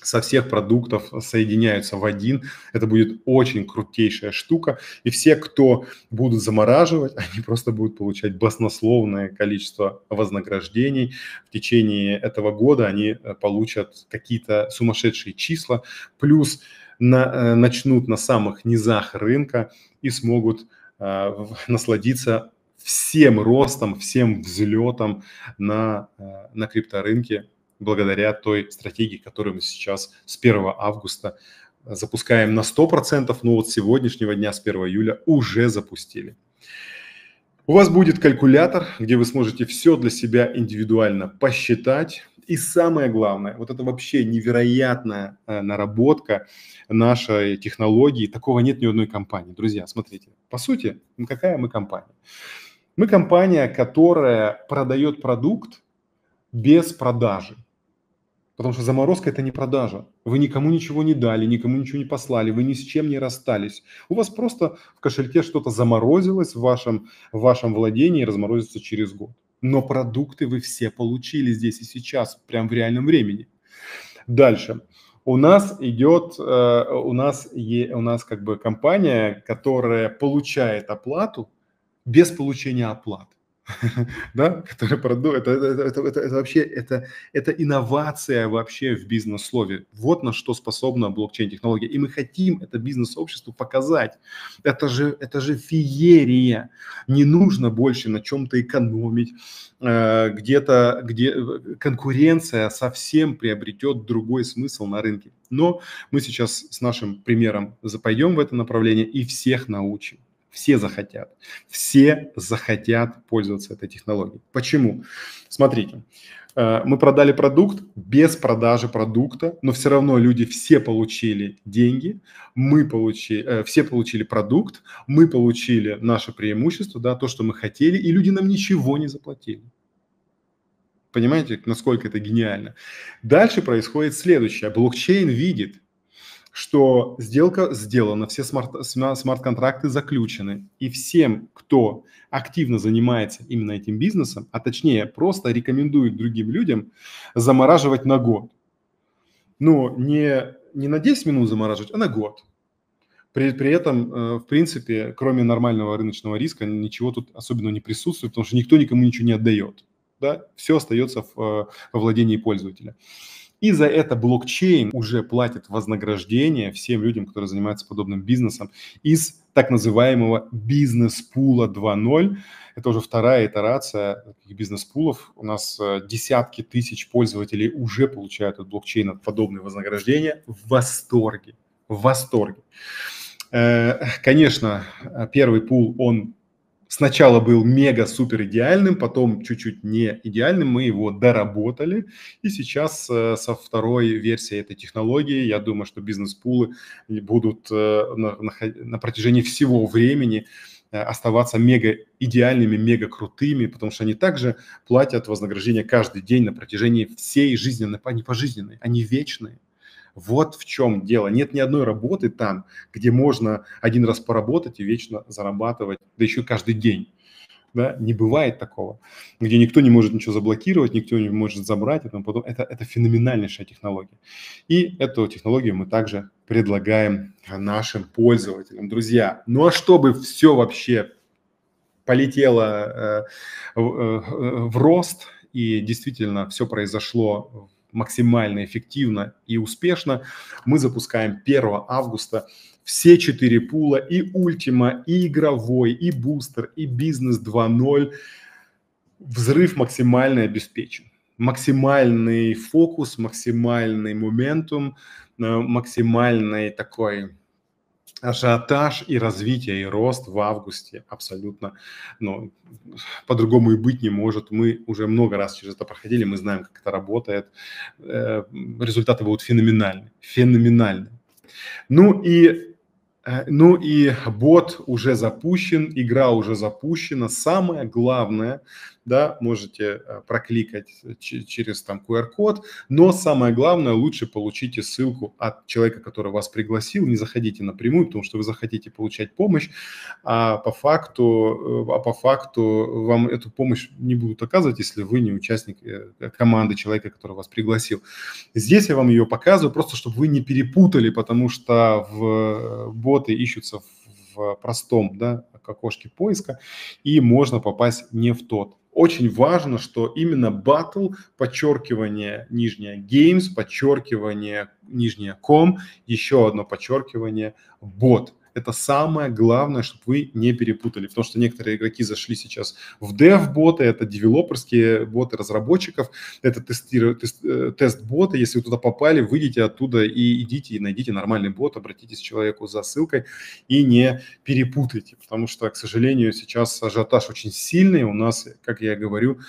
со всех продуктов соединяются в один. Это будет очень крутейшая штука. И все, кто будут замораживать, *laughs* они просто будут получать баснословное количество вознаграждений. В течение этого года они э, получат какие-то сумасшедшие числа. Плюс на, э, начнут на самых низах рынка и смогут э, насладиться всем ростом, всем взлетом на, э, на крипторынке благодаря той стратегии, которую мы сейчас с 1 августа запускаем на 100%, но вот с сегодняшнего дня, с 1 июля, уже запустили. У вас будет калькулятор, где вы сможете все для себя индивидуально посчитать. И самое главное, вот это вообще невероятная э, наработка нашей технологии. Такого нет ни одной компании. Друзья, смотрите, по сути, какая мы компания? Мы компания, которая продает продукт без продажи. Потому что заморозка – это не продажа. Вы никому ничего не дали, никому ничего не послали, вы ни с чем не расстались. У вас просто в кошельке что-то заморозилось в вашем, в вашем владении и разморозится через год. Но продукты вы все получили здесь и сейчас, прямо в реальном времени. Дальше. У нас идет, э, у нас, у нас как бы компания, которая получает оплату без получения оплаты. *laughs* да, который продает, это, это, это, это, это вообще, это, это инновация вообще в бизнес-слове. Вот на что способна блокчейн-технология. И мы хотим это бизнес-обществу показать. Это же, это же феерия. Не нужно больше на чем-то экономить. Э, где-то, где конкуренция совсем приобретет другой смысл на рынке. Но мы сейчас с нашим примером пойдем в это направление и всех научим. Все захотят. Все захотят пользоваться этой технологией. Почему? Смотрите, э, мы продали продукт без продажи продукта, но все равно люди все получили деньги, мы получили, э, все получили продукт, мы получили наше преимущество, да, то, что мы хотели, и люди нам ничего не заплатили. Понимаете, насколько это гениально? Дальше происходит следующее. Блокчейн видит, что сделка сделана, все смарт, смарт-контракты заключены, и всем, кто активно занимается именно этим бизнесом, а точнее просто рекомендует другим людям замораживать на год. Но не, не на 10 минут замораживать, а на год. При, при этом, э, в принципе, кроме нормального рыночного риска, ничего тут особенно не присутствует, потому что никто никому ничего не отдает. Да? Все остается в, э, во владении пользователя. И за это блокчейн уже платит вознаграждение всем людям, которые занимаются подобным бизнесом из так называемого бизнес-пула 2.0. Это уже вторая итерация бизнес-пулов. У нас э, десятки тысяч пользователей уже получают от блокчейна подобные вознаграждения в восторге. В восторге. Э, конечно, первый пул, он сначала был мега-супер идеальным, потом чуть-чуть не идеальным, мы его доработали, и сейчас э, со второй версией этой технологии, я думаю, что бизнес-пулы будут э, на, на, на протяжении всего времени э, оставаться мега идеальными, мега крутыми, потому что они также платят вознаграждение каждый день на протяжении всей жизненной, не пожизненной, они вечные. Вот в чем дело. Нет ни одной работы там, где можно один раз поработать и вечно зарабатывать, да еще каждый день. Да, не бывает такого, где никто не может ничего заблокировать, никто не может забрать и тому. Это, это феноменальнейшая технология. И эту технологию мы также предлагаем нашим пользователям. Друзья, ну а чтобы все вообще полетело э, в, э, в рост и действительно все произошло максимально эффективно и успешно, мы запускаем 1 августа все четыре пула и Ультима, и игровой, и бустер, и бизнес 2.0. Взрыв максимально обеспечен. Максимальный фокус, максимальный моментум, э, максимальный такой ажиотаж и развитие, и рост в августе абсолютно, ну, по-другому и быть не может. Мы уже много раз через это проходили, мы знаем, как это работает. Э, результаты будут феноменальны, феноменальны. Ну и Э, ну и бот уже запущен, игра уже запущена. Самое главное, да, можете э, прокликать через там QR-код, но самое главное, лучше получите ссылку от человека, который вас пригласил, не заходите напрямую, потому что вы захотите получать помощь, а по факту, э, а по факту вам эту помощь не будут оказывать, если вы не участник э, команды человека, который вас пригласил. Здесь я вам ее показываю, просто чтобы вы не перепутали, потому что в боты ищутся в простом да, окошке поиска, и можно попасть не в тот. Очень важно, что именно battle, подчеркивание нижнее games, подчеркивание нижнее com, еще одно подчеркивание bot – это самое главное, чтобы вы не перепутали, потому что некоторые игроки зашли сейчас в dev-боты, это девелоперские боты разработчиков, это тестир, тест, э, тест-боты, если вы туда попали, выйдите оттуда и идите и найдите нормальный бот, обратитесь к человеку за ссылкой и не перепутайте, потому что, к сожалению, сейчас ажиотаж очень сильный, у нас, как я говорю,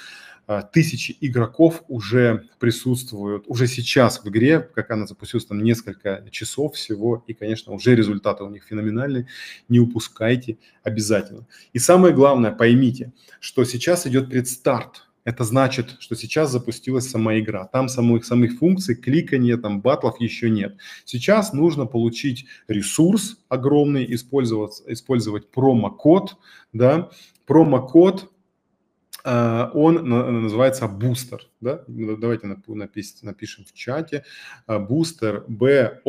тысячи игроков уже присутствуют, уже сейчас в игре, как она запустилась там несколько часов всего, и, конечно, уже результаты у них феноменальные, не упускайте обязательно. И самое главное, поймите, что сейчас идет предстарт, это значит, что сейчас запустилась сама игра. Там самых, самых функций, кликания, там батлов еще нет. Сейчас нужно получить ресурс огромный, использовать, использовать промокод, да, промокод он называется бустер. Да? Ну, давайте напишем в чате. Э, бустер B-O-O-S-T-E-R.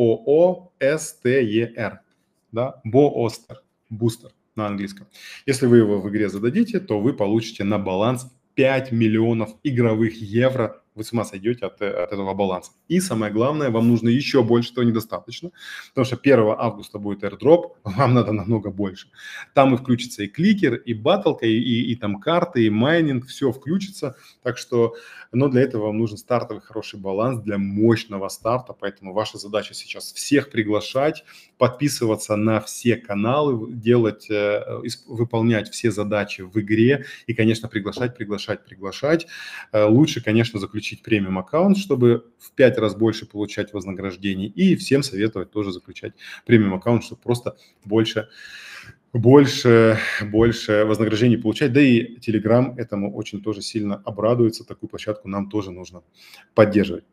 Да? Booster. Booster на английском. Если вы его в игре зададите, то вы получите на баланс 5 миллионов игровых евро вы с ума сойдете от, от этого баланса. И самое главное, вам нужно еще больше, этого недостаточно, потому что 1 августа будет airdrop, вам надо намного больше. Там и включится и кликер, и батлка, и, и, и там карты, и майнинг, все включится. Так что, но для этого вам нужен стартовый хороший баланс для мощного старта, поэтому ваша задача сейчас всех приглашать, подписываться на все каналы, делать, э, выполнять все задачи в игре и, конечно, приглашать, приглашать, приглашать. Э, лучше, конечно, заключить заключить премиум аккаунт, чтобы в 5 раз больше получать вознаграждений. И всем советовать тоже заключать премиум аккаунт, чтобы просто больше больше, больше вознаграждений получать. Да и Telegram этому очень тоже сильно обрадуется. Такую площадку нам тоже нужно поддерживать.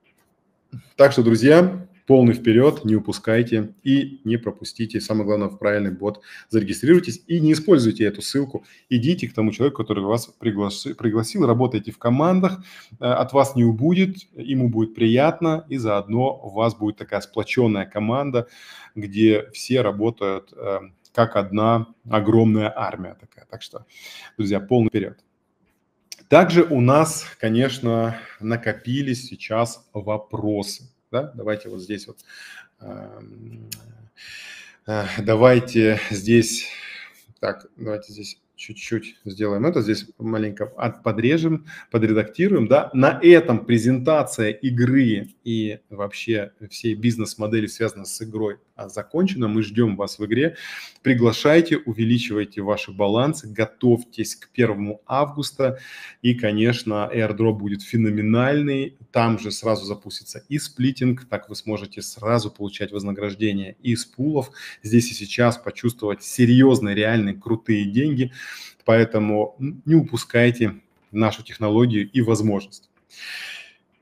Так что, друзья, полный вперед, не упускайте и не пропустите. Самое главное, в правильный бот зарегистрируйтесь и не используйте эту ссылку. Идите к тому человеку, который вас пригласи, пригласил, работайте в командах, э, от вас не убудет, ему будет приятно, и заодно у вас будет такая сплоченная команда, где все работают э, как одна огромная армия такая. Так что, друзья, полный вперед. Также у нас, конечно, накопились сейчас вопросы да, давайте вот здесь вот, эм, э, давайте здесь, так, давайте здесь чуть-чуть сделаем это, здесь маленько подрежем, подредактируем, да, на этом презентация игры и вообще все бизнес-модели, связанные с игрой, закончена, мы ждем вас в игре, приглашайте, увеличивайте ваши балансы, готовьтесь к 1 августа, и, конечно, airdrop будет феноменальный, там же сразу запустится и сплитинг, так вы сможете сразу получать вознаграждение из пулов, здесь и сейчас почувствовать серьезные, реальные, крутые деньги, Поэтому не упускайте нашу технологию и возможность.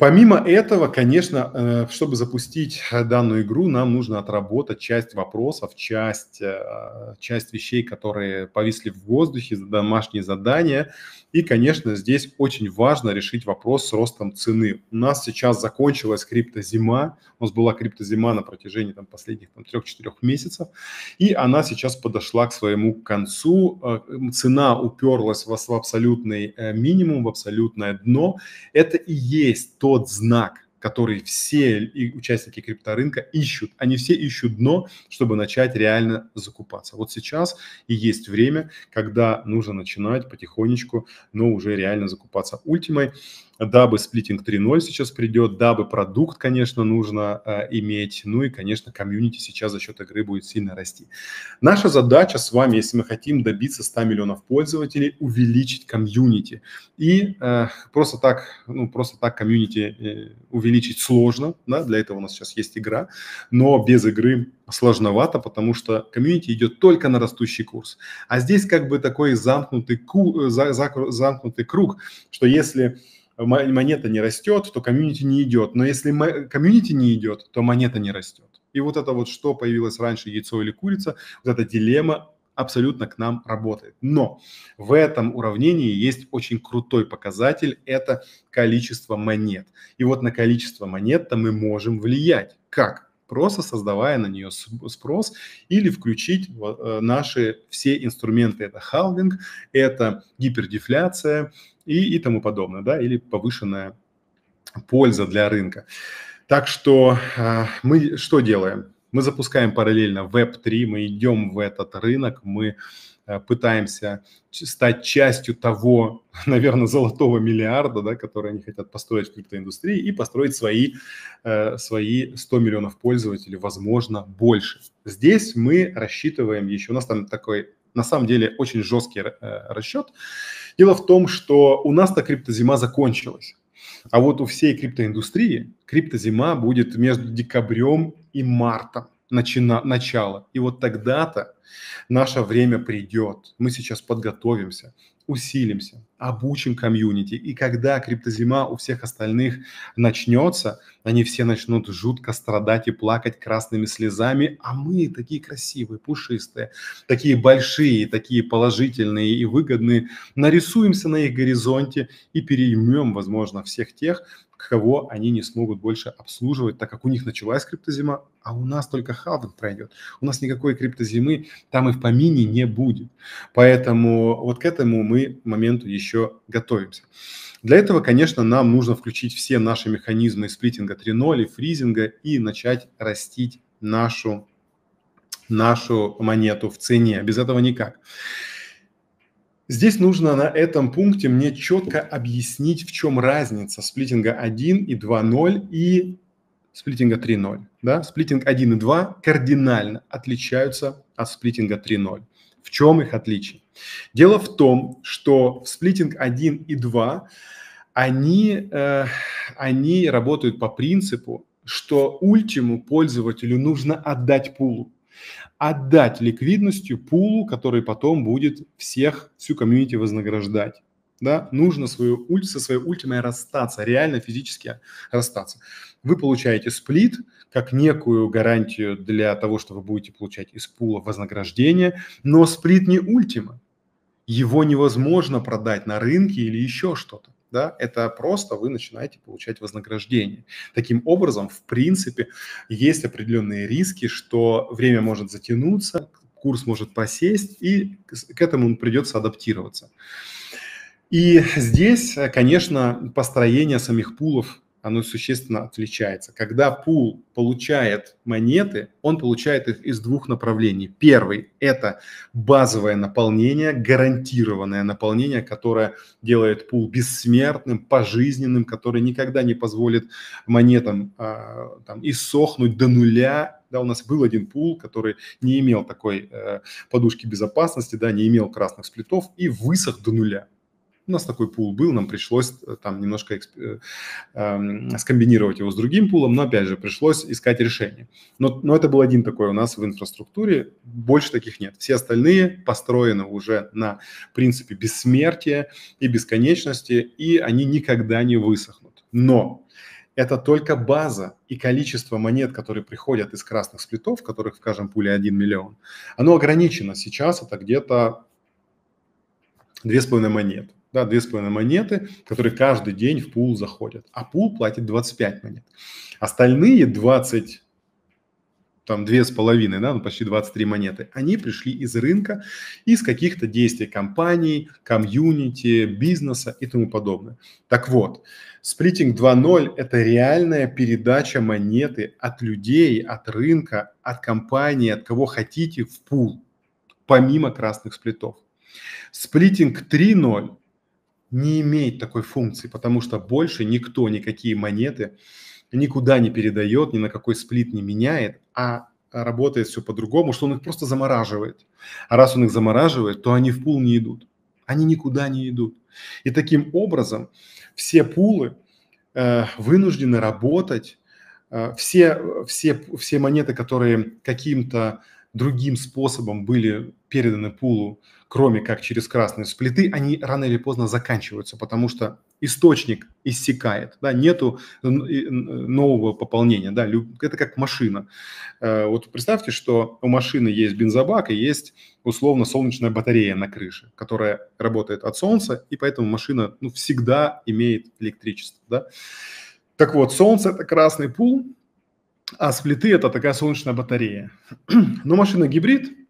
Помимо этого, конечно, э, чтобы запустить данную игру, нам нужно отработать часть вопросов, часть, э, часть вещей, которые повисли в воздухе, домашние задания. И, конечно, здесь очень важно решить вопрос с ростом цены. У нас сейчас закончилась криптозима, у нас была криптозима на протяжении там, последних там, 3-4 месяцев, и она сейчас подошла к своему концу. Э, цена уперлась в абсолютный минимум, в абсолютное дно. Это и есть то, тот знак, который все участники крипторынка ищут. Они все ищут дно, чтобы начать реально закупаться. Вот сейчас и есть время, когда нужно начинать потихонечку, но уже реально закупаться ультимой. Дабы сплитинг 3.0 сейчас придет, дабы продукт, конечно, нужно э, иметь, ну и, конечно, комьюнити сейчас за счет игры будет сильно расти. Наша задача с вами, если мы хотим добиться 100 миллионов пользователей, увеличить комьюнити. И э, просто так, ну, просто так комьюнити э, увеличить сложно, да, для этого у нас сейчас есть игра, но без игры сложновато, потому что комьюнити идет только на растущий курс. А здесь как бы такой замкнутый, ку, за, замкнутый круг, что если монета не растет, то комьюнити не идет. Но если комьюнити не идет, то монета не растет. И вот это вот, что появилось раньше, яйцо или курица, вот эта дилемма абсолютно к нам работает. Но в этом уравнении есть очень крутой показатель – это количество монет. И вот на количество монет-то мы можем влиять. Как? просто создавая на нее спрос или включить э, наши все инструменты. Это халвинг, это гипердефляция и, и тому подобное, да, или повышенная польза для рынка. Так что э, мы что делаем? Мы запускаем параллельно Web3, мы идем в этот рынок, мы Э, пытаемся стать частью того, *laughs* наверное, золотого миллиарда, да, который они хотят построить в криптоиндустрии, и построить свои, э, свои 100 миллионов пользователей, возможно, больше. Здесь мы рассчитываем еще, у нас там такой, на самом деле, очень жесткий э, расчет. Дело в том, что у нас-то криптозима закончилась. А вот у всей криптоиндустрии криптозима будет между декабрем и мартом начина, начало. И вот тогда-то наше время придет. Мы сейчас подготовимся, усилимся, обучим комьюнити. И когда криптозима у всех остальных начнется, они все начнут жутко страдать и плакать красными слезами, а мы такие красивые, пушистые, такие большие, такие положительные и выгодные, нарисуемся на их горизонте и переймем, возможно, всех тех, кого они не смогут больше обслуживать, так как у них началась криптозима, а у нас только халвинг пройдет. У нас никакой криптозимы там и в помине не будет. Поэтому вот к этому мы моменту еще готовимся. Для этого, конечно, нам нужно включить все наши механизмы сплитинга 3.0 и фризинга и начать растить нашу, нашу монету в цене. Без этого никак. Здесь нужно на этом пункте мне четко объяснить, в чем разница сплитинга 1 и 2.0 и сплитинга 3.0. Да? Сплитинг 1 и 2 кардинально отличаются от сплитинга 3.0. В чем их отличие? Дело в том, что в сплитинг 1 и 2 они, э, они работают по принципу, что ультиму пользователю нужно отдать пулу отдать ликвидностью пулу, который потом будет всех, всю комьюнити вознаграждать. Да? Нужно свою, со своей ультимой расстаться, реально физически расстаться. Вы получаете сплит как некую гарантию для того, что вы будете получать из пула вознаграждение, но сплит не ультима. Его невозможно продать на рынке или еще что-то да, это просто вы начинаете получать вознаграждение. Таким образом, в принципе, есть определенные риски, что время может затянуться, курс может просесть, и к этому придется адаптироваться. И здесь, конечно, построение самих пулов оно существенно отличается. Когда пул получает монеты, он получает их из двух направлений. Первый – это базовое наполнение, гарантированное наполнение, которое делает пул бессмертным, пожизненным, который никогда не позволит монетам э, там, иссохнуть до нуля. Да, у нас был один пул, который не имел такой э, подушки безопасности, да, не имел красных сплитов и высох до нуля. У нас такой пул был, нам пришлось э, там немножко э, э, скомбинировать его с другим пулом, но опять же пришлось искать решение. Но, но это был один такой у нас в инфраструктуре, больше таких нет. Все остальные построены уже на принципе бессмертия и бесконечности, и они никогда не высохнут. Но это только база и количество монет, которые приходят из красных сплитов, которых в каждом пуле 1 миллион, оно ограничено. Сейчас это где-то 2,5 монеты да, 2,5 монеты, которые каждый день в пул заходят. А пул платит 25 монет. Остальные 20, там 2,5, да, ну почти 23 монеты, они пришли из рынка, из каких-то действий компаний, комьюнити, бизнеса и тому подобное. Так вот, сплитинг 2.0 – это реальная передача монеты от людей, от рынка, от компании, от кого хотите в пул, помимо красных сплитов. Сплитинг 3.0 не имеет такой функции, потому что больше никто никакие монеты никуда не передает, ни на какой сплит не меняет, а работает все по-другому, что он их просто замораживает. А раз он их замораживает, то они в пул не идут. Они никуда не идут. И таким образом все пулы э, вынуждены работать, э, все, все, все монеты, которые каким-то другим способом были переданы пулу, кроме как через красные сплиты, они рано или поздно заканчиваются, потому что источник иссякает, да, нету нового пополнения, да, это как машина. Э, вот представьте, что у машины есть бензобак и есть условно солнечная батарея на крыше, которая работает от солнца, и поэтому машина ну, всегда имеет электричество, да. Так вот, солнце – это красный пул, а сплиты – это такая солнечная батарея. *clears throat* Но машина гибрид,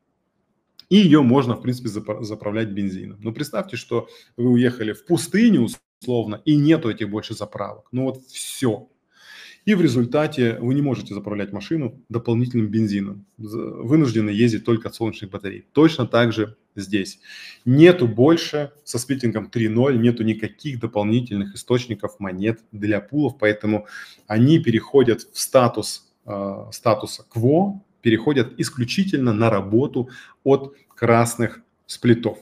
и ее можно, в принципе, заправлять бензином. Но представьте, что вы уехали в пустыню, условно, и нету этих больше заправок. Ну вот все. И в результате вы не можете заправлять машину дополнительным бензином. Вынуждены ездить только от солнечных батарей. Точно так же здесь. Нету больше со сплитингом 3.0, нету никаких дополнительных источников монет для пулов, поэтому они переходят в статус э, статуса КВО, переходят исключительно на работу от красных сплитов.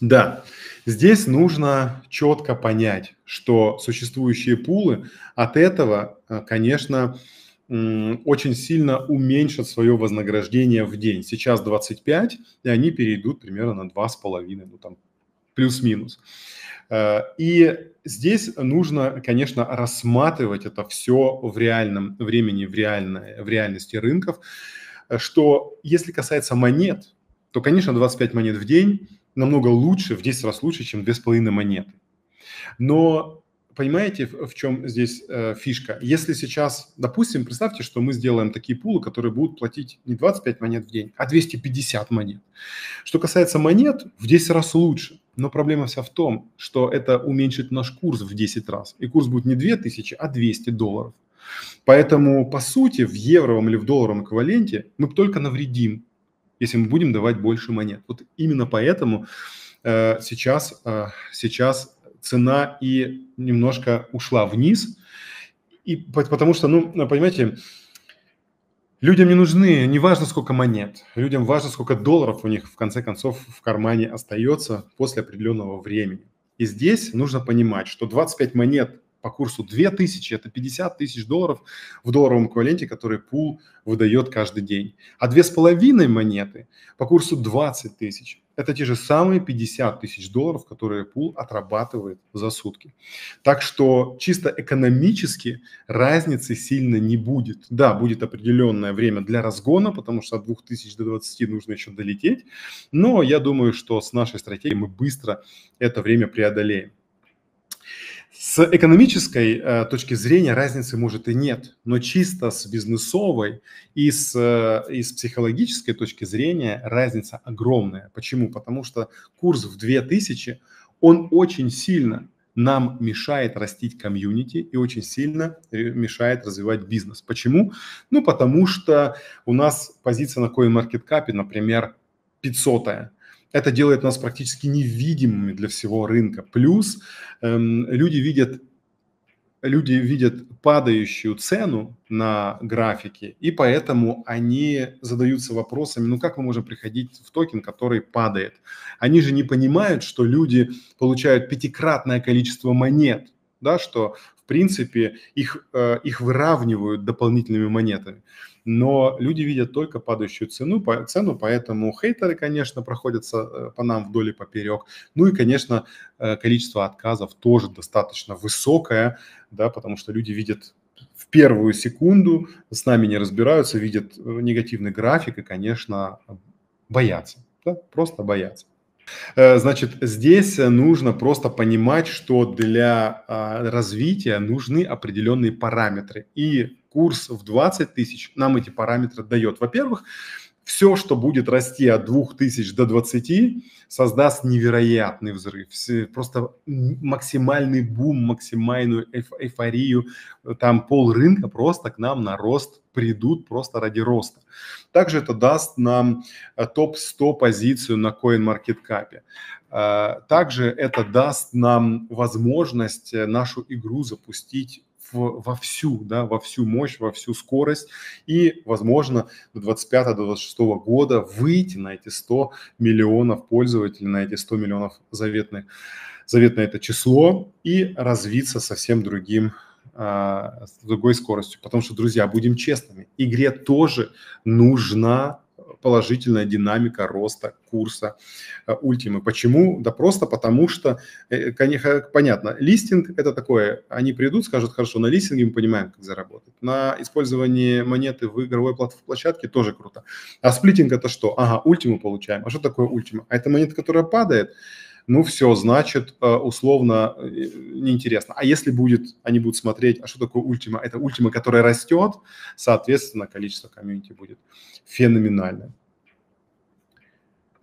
Да, здесь нужно четко понять, что существующие пулы от этого, э, конечно, очень сильно уменьшат свое вознаграждение в день. Сейчас 25, и они перейдут примерно на 2,5, ну там плюс-минус. Э, и здесь нужно, конечно, рассматривать это все в реальном времени, в, реальной, в реальности рынков, что если касается монет, то, конечно, 25 монет в день намного лучше, в 10 раз лучше, чем 2,5 монеты. Но понимаете, в чем здесь э, фишка? Если сейчас, допустим, представьте, что мы сделаем такие пулы, которые будут платить не 25 монет в день, а 250 монет. Что касается монет, в 10 раз лучше. Но проблема вся в том, что это уменьшит наш курс в 10 раз. И курс будет не 2000, а 200 долларов. Поэтому, по сути, в евровом или в долларовом эквиваленте мы только навредим, если мы будем давать больше монет. Вот именно поэтому э, сейчас, э, сейчас цена и немножко ушла вниз. И потому что, ну, понимаете, людям не нужны, не важно сколько монет, людям важно сколько долларов у них в конце концов в кармане остается после определенного времени. И здесь нужно понимать, что 25 монет по курсу 2000, это 50 тысяч долларов в долларовом эквиваленте, который пул выдает каждый день. А две с половиной монеты по курсу 20 тысяч, это те же самые 50 тысяч долларов, которые пул отрабатывает за сутки. Так что чисто экономически разницы сильно не будет. Да, будет определенное время для разгона, потому что от 2000 до 20 нужно еще долететь, но я думаю, что с нашей стратегией мы быстро это время преодолеем. С экономической э, точки зрения разницы может и нет, но чисто с бизнесовой и с, э, и с психологической точки зрения разница огромная. Почему? Потому что курс в 2000, он очень сильно нам мешает растить комьюнити и очень сильно э, мешает развивать бизнес. Почему? Ну, потому что у нас позиция на CoinMarketCap, например, 500 -я. Это делает нас практически невидимыми для всего рынка. Плюс эм, люди видят люди видят падающую цену на графике, и поэтому они задаются вопросами, ну как мы можем приходить в токен, который падает? Они же не понимают, что люди получают пятикратное количество монет, да, что в принципе их, э, их выравнивают дополнительными монетами но люди видят только падающую цену, по, цену, поэтому хейтеры, конечно, проходятся э, по нам вдоль и поперек. Ну и, конечно, э, количество отказов тоже достаточно высокое, да, потому что люди видят в первую секунду, с нами не разбираются, видят э, негативный график и, конечно, боятся, да, просто боятся. Значит, здесь нужно просто понимать, что для а, развития нужны определенные параметры. И курс в 20 тысяч нам эти параметры дает. Во-первых, все, что будет расти от 2000 до 20, создаст невероятный взрыв. Просто максимальный бум, максимальную эйфорию. Там пол рынка просто к нам на рост придут просто ради роста. Также это даст нам э, топ-100 позицию на CoinMarketCap. Э, также это даст нам возможность э, нашу игру запустить в, во всю, да, во всю мощь, во всю скорость и, возможно, до 25-26 года выйти на эти 100 миллионов пользователей, на эти 100 миллионов заветных, заветное это число и развиться совсем другим а, с другой скоростью. Потому что, друзья, будем честными, игре тоже нужна положительная динамика роста курса Ультимы. Почему? Да просто потому что, э, конечно, понятно, листинг – это такое, они придут, скажут, хорошо, на листинге мы понимаем, как заработать. На использовании монеты в игровой площадке тоже круто. А сплитинг – это что? Ага, Ультиму получаем. А что такое Ультима? А это монета, которая падает – ну все, значит, э, условно э, неинтересно. А если будет, они будут смотреть, а что такое ультима? Это ультима, которая растет, соответственно, количество комьюнити будет феноменальное.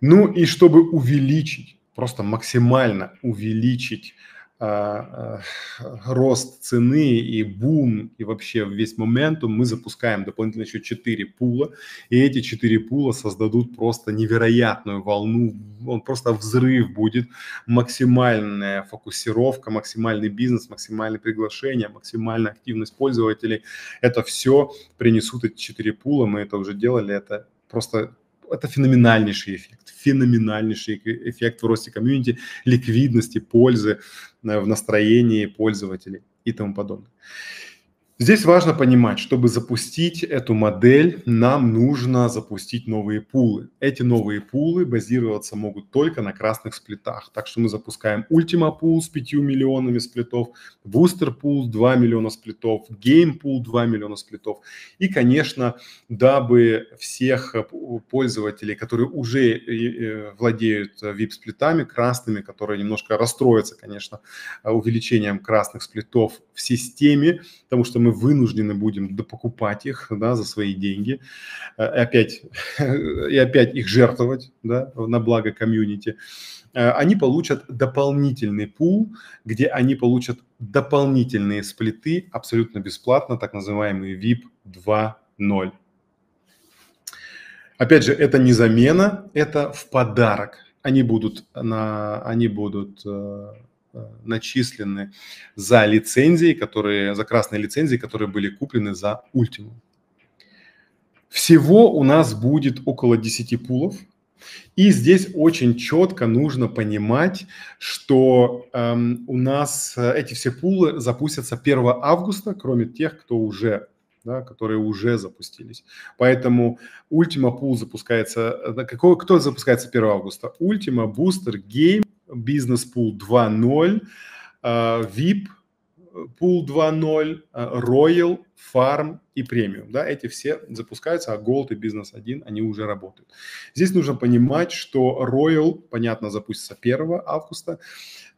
Ну и чтобы увеличить, просто максимально увеличить рост цены и бум, и вообще весь моментум, мы запускаем дополнительно еще 4 пула, и эти 4 пула создадут просто невероятную волну, он просто взрыв будет, максимальная фокусировка, максимальный бизнес, максимальное приглашение, максимальная активность пользователей, это все принесут эти 4 пула, мы это уже делали, это просто это феноменальнейший эффект, феноменальнейший эффект в росте комьюнити, ликвидности, пользы э, в настроении пользователей и тому подобное. Здесь важно понимать, чтобы запустить эту модель, нам нужно запустить новые пулы. Эти новые пулы базироваться могут только на красных сплитах. Так что мы запускаем Ultima Pool с 5 миллионами сплитов, Booster Pool 2 миллиона сплитов, Game Pool 2 миллиона сплитов. И, конечно, дабы всех пользователей, которые уже э, э, владеют VIP-сплитами красными, которые немножко расстроятся, конечно, увеличением красных сплитов в системе, потому что мы вынуждены будем допокупать их да, за свои деньги, э, и опять, *laughs* и опять их жертвовать да, на благо комьюнити, э, они получат дополнительный пул, где они получат дополнительные сплиты абсолютно бесплатно, так называемый VIP 2.0. Опять же, это не замена, это в подарок. Они будут, на, они будут э, начислены за лицензии, которые, за красные лицензии, которые были куплены за Ultimum. Всего у нас будет около 10 пулов. И здесь очень четко нужно понимать, что эм, у нас э, эти все пулы запустятся 1 августа, кроме тех, кто уже да, которые уже запустились. Поэтому Ultima Pool запускается... Э, какой, кто запускается 1 августа? Ultima, Booster, Game, Pool 2.0, VIP Pool 2.0, Royal, Farm и Premium. Да, эти все запускаются, а Gold и Business 1, они уже работают. Здесь нужно понимать, что Royal, понятно, запустится 1 августа.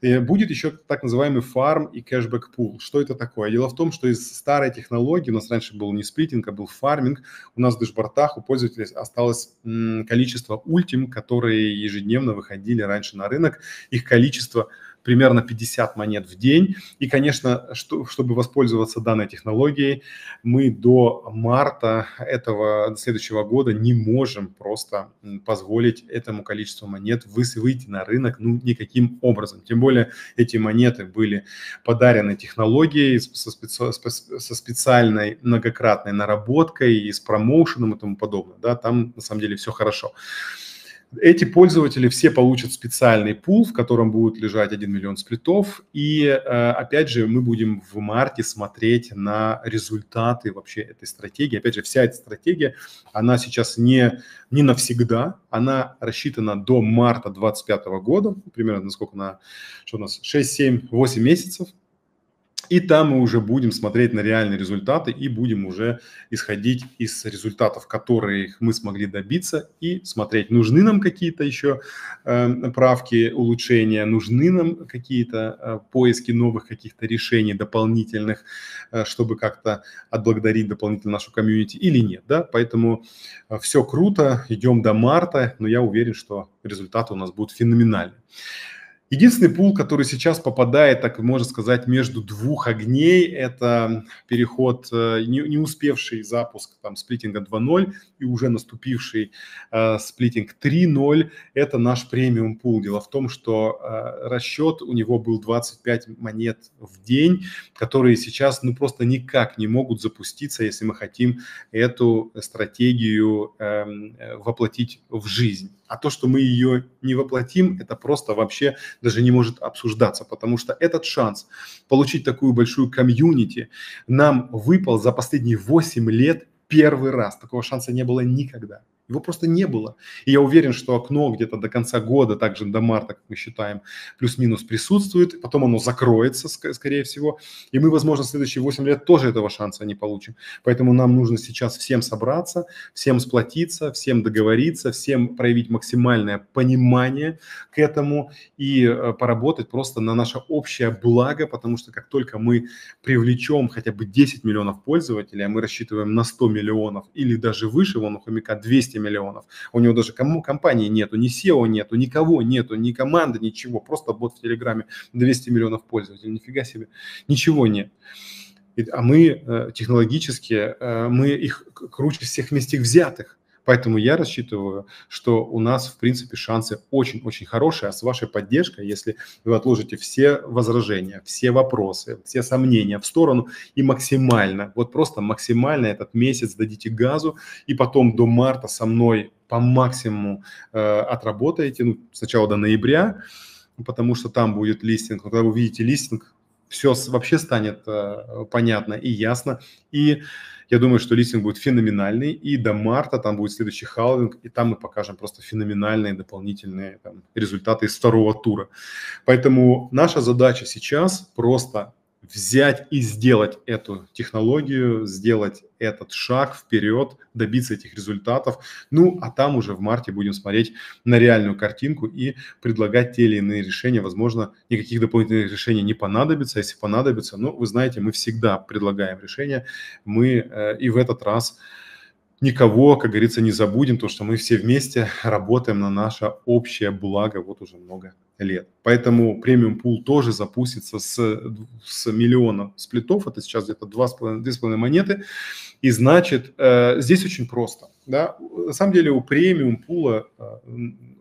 Будет еще так называемый Farm и Cashback Pool. Что это такое? Дело в том, что из старой технологии, у нас раньше был не сплитинг, а был фарминг, у нас в дэшбортах у пользователей осталось количество ультим, которые ежедневно выходили раньше на рынок. Их количество – примерно 50 монет в день. И, конечно, что, чтобы воспользоваться данной технологией, мы до марта этого следующего года не можем просто позволить этому количеству монет выйти на рынок ну, никаким образом. Тем более эти монеты были подарены технологией со, специ... со специальной многократной наработкой и с промоушеном и тому подобное. Да, там на самом деле все хорошо. Эти пользователи все получат специальный пул, в котором будет лежать 1 миллион сплитов. И э, опять же, мы будем в марте смотреть на результаты вообще этой стратегии. Опять же, вся эта стратегия, она сейчас не, не навсегда, она рассчитана до марта 2025 года, примерно насколько на, что у нас, 6, 7, 8 месяцев. И там мы уже будем смотреть на реальные результаты и будем уже исходить из результатов, которые мы смогли добиться, и смотреть, нужны нам какие-то еще э, правки, улучшения, нужны нам какие-то э, поиски новых каких-то решений дополнительных, э, чтобы как-то отблагодарить дополнительно нашу комьюнити или нет. Да? Поэтому э, все круто, идем до марта, но я уверен, что результаты у нас будут феноменальны. Единственный пул, который сейчас попадает, так можно сказать, между двух огней, это переход, э, не, не успевший запуск там, сплитинга 2.0 и уже наступивший э, сплитинг 3.0. Это наш премиум пул. Дело в том, что э, расчет у него был 25 монет в день, которые сейчас ну, просто никак не могут запуститься, если мы хотим эту стратегию эм, э, воплотить в жизнь. А то, что мы ее не воплотим, это просто вообще даже не может обсуждаться, потому что этот шанс получить такую большую комьюнити нам выпал за последние 8 лет первый раз. Такого шанса не было никогда. Его просто не было. И я уверен, что окно где-то до конца года, также до марта, как мы считаем, плюс-минус присутствует. Потом оно закроется, скорее всего. И мы, возможно, следующие 8 лет тоже этого шанса не получим. Поэтому нам нужно сейчас всем собраться, всем сплотиться, всем договориться, всем проявить максимальное понимание к этому и э, поработать просто на наше общее благо, потому что как только мы привлечем хотя бы 10 миллионов пользователей, а мы рассчитываем на 100 миллионов или даже выше, вон у хомяка 200 200 миллионов. У него даже кому компании нету, ни SEO нету, никого нету, ни команды, ничего. Просто бот в Телеграме 200 миллионов пользователей. Нифига себе. Ничего нет. А мы э, технологически, э, мы их круче всех вместе взятых. Поэтому я рассчитываю, что у нас, в принципе, шансы очень-очень хорошие. А с вашей поддержкой, если вы отложите все возражения, все вопросы, все сомнения в сторону и максимально, вот просто максимально этот месяц дадите газу, и потом до марта со мной по максимуму э, отработаете, ну, сначала до ноября, потому что там будет листинг. Когда вы увидите листинг, все вообще станет э, понятно и ясно. И я думаю, что листинг будет феноменальный, и до марта там будет следующий халвинг, и там мы покажем просто феноменальные дополнительные там, результаты из второго тура. Поэтому наша задача сейчас просто взять и сделать эту технологию, сделать этот шаг вперед, добиться этих результатов. Ну, а там уже в марте будем смотреть на реальную картинку и предлагать те или иные решения. Возможно, никаких дополнительных решений не понадобится. Если понадобится, ну, вы знаете, мы всегда предлагаем решения. Мы э, и в этот раз никого, как говорится, не забудем, то, что мы все вместе *laughs* работаем на наше общее благо вот уже много лет. Поэтому премиум пул тоже запустится с, с миллиона сплитов, это сейчас где-то 2,5 монеты. И значит, э, здесь очень просто. Да? На самом деле у премиум пула э,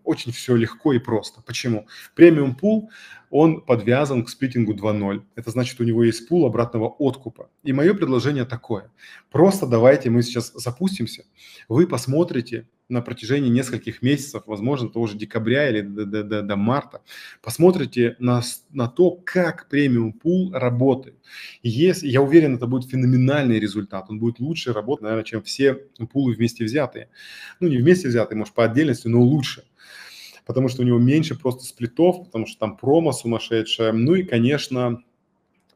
очень все легко и просто. Почему? Премиум пул, он подвязан к сплитингу 2.0. Это значит, у него есть пул обратного откупа. И мое предложение такое. Просто давайте мы сейчас запустимся. Вы посмотрите на протяжении нескольких месяцев, возможно, того же декабря или до, до, до, до марта, посмотрите на, на то, как премиум пул работает. И если, я уверен, это будет феноменальный результат. Он будет лучше работать, наверное, чем все пулы вместе взятые. Ну, не вместе взятые, может, по отдельности, но лучше потому что у него меньше просто сплитов, потому что там промо сумасшедшее. Ну и, конечно,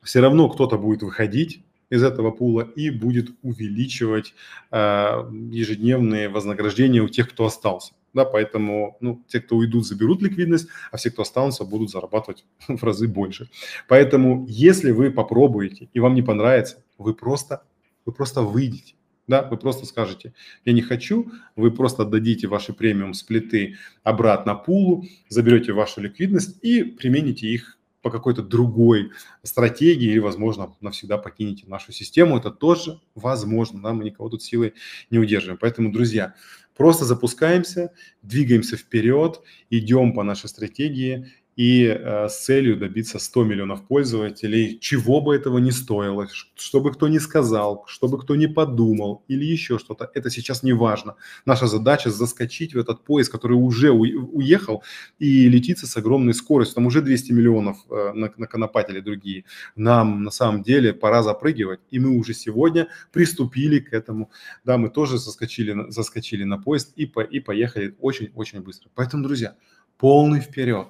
все равно кто-то будет выходить из этого пула и будет увеличивать э, ежедневные вознаграждения у тех, кто остался. Да, поэтому ну, те, кто уйдут, заберут ликвидность, а все, кто останутся, будут зарабатывать *laughs* в разы больше. Поэтому, если вы попробуете и вам не понравится, вы просто, вы просто выйдете. Да, вы просто скажете, я не хочу, вы просто отдадите ваши премиум сплиты обратно пулу, заберете вашу ликвидность и примените их по какой-то другой стратегии или, возможно, навсегда покинете нашу систему. Это тоже возможно, да, мы никого тут силой не удерживаем. Поэтому, друзья, просто запускаемся, двигаемся вперед, идем по нашей стратегии и э, с целью добиться 100 миллионов пользователей, чего бы этого не стоило, чтобы кто не сказал, чтобы кто не подумал или еще что-то, это сейчас не важно. Наша задача заскочить в этот поезд, который уже уехал и летится с огромной скоростью, там уже 200 миллионов э, наконопатели другие. Нам на самом деле пора запрыгивать, и мы уже сегодня приступили к этому. Да, мы тоже заскочили, заскочили на поезд и, по, и поехали очень-очень быстро. Поэтому, друзья, полный вперед.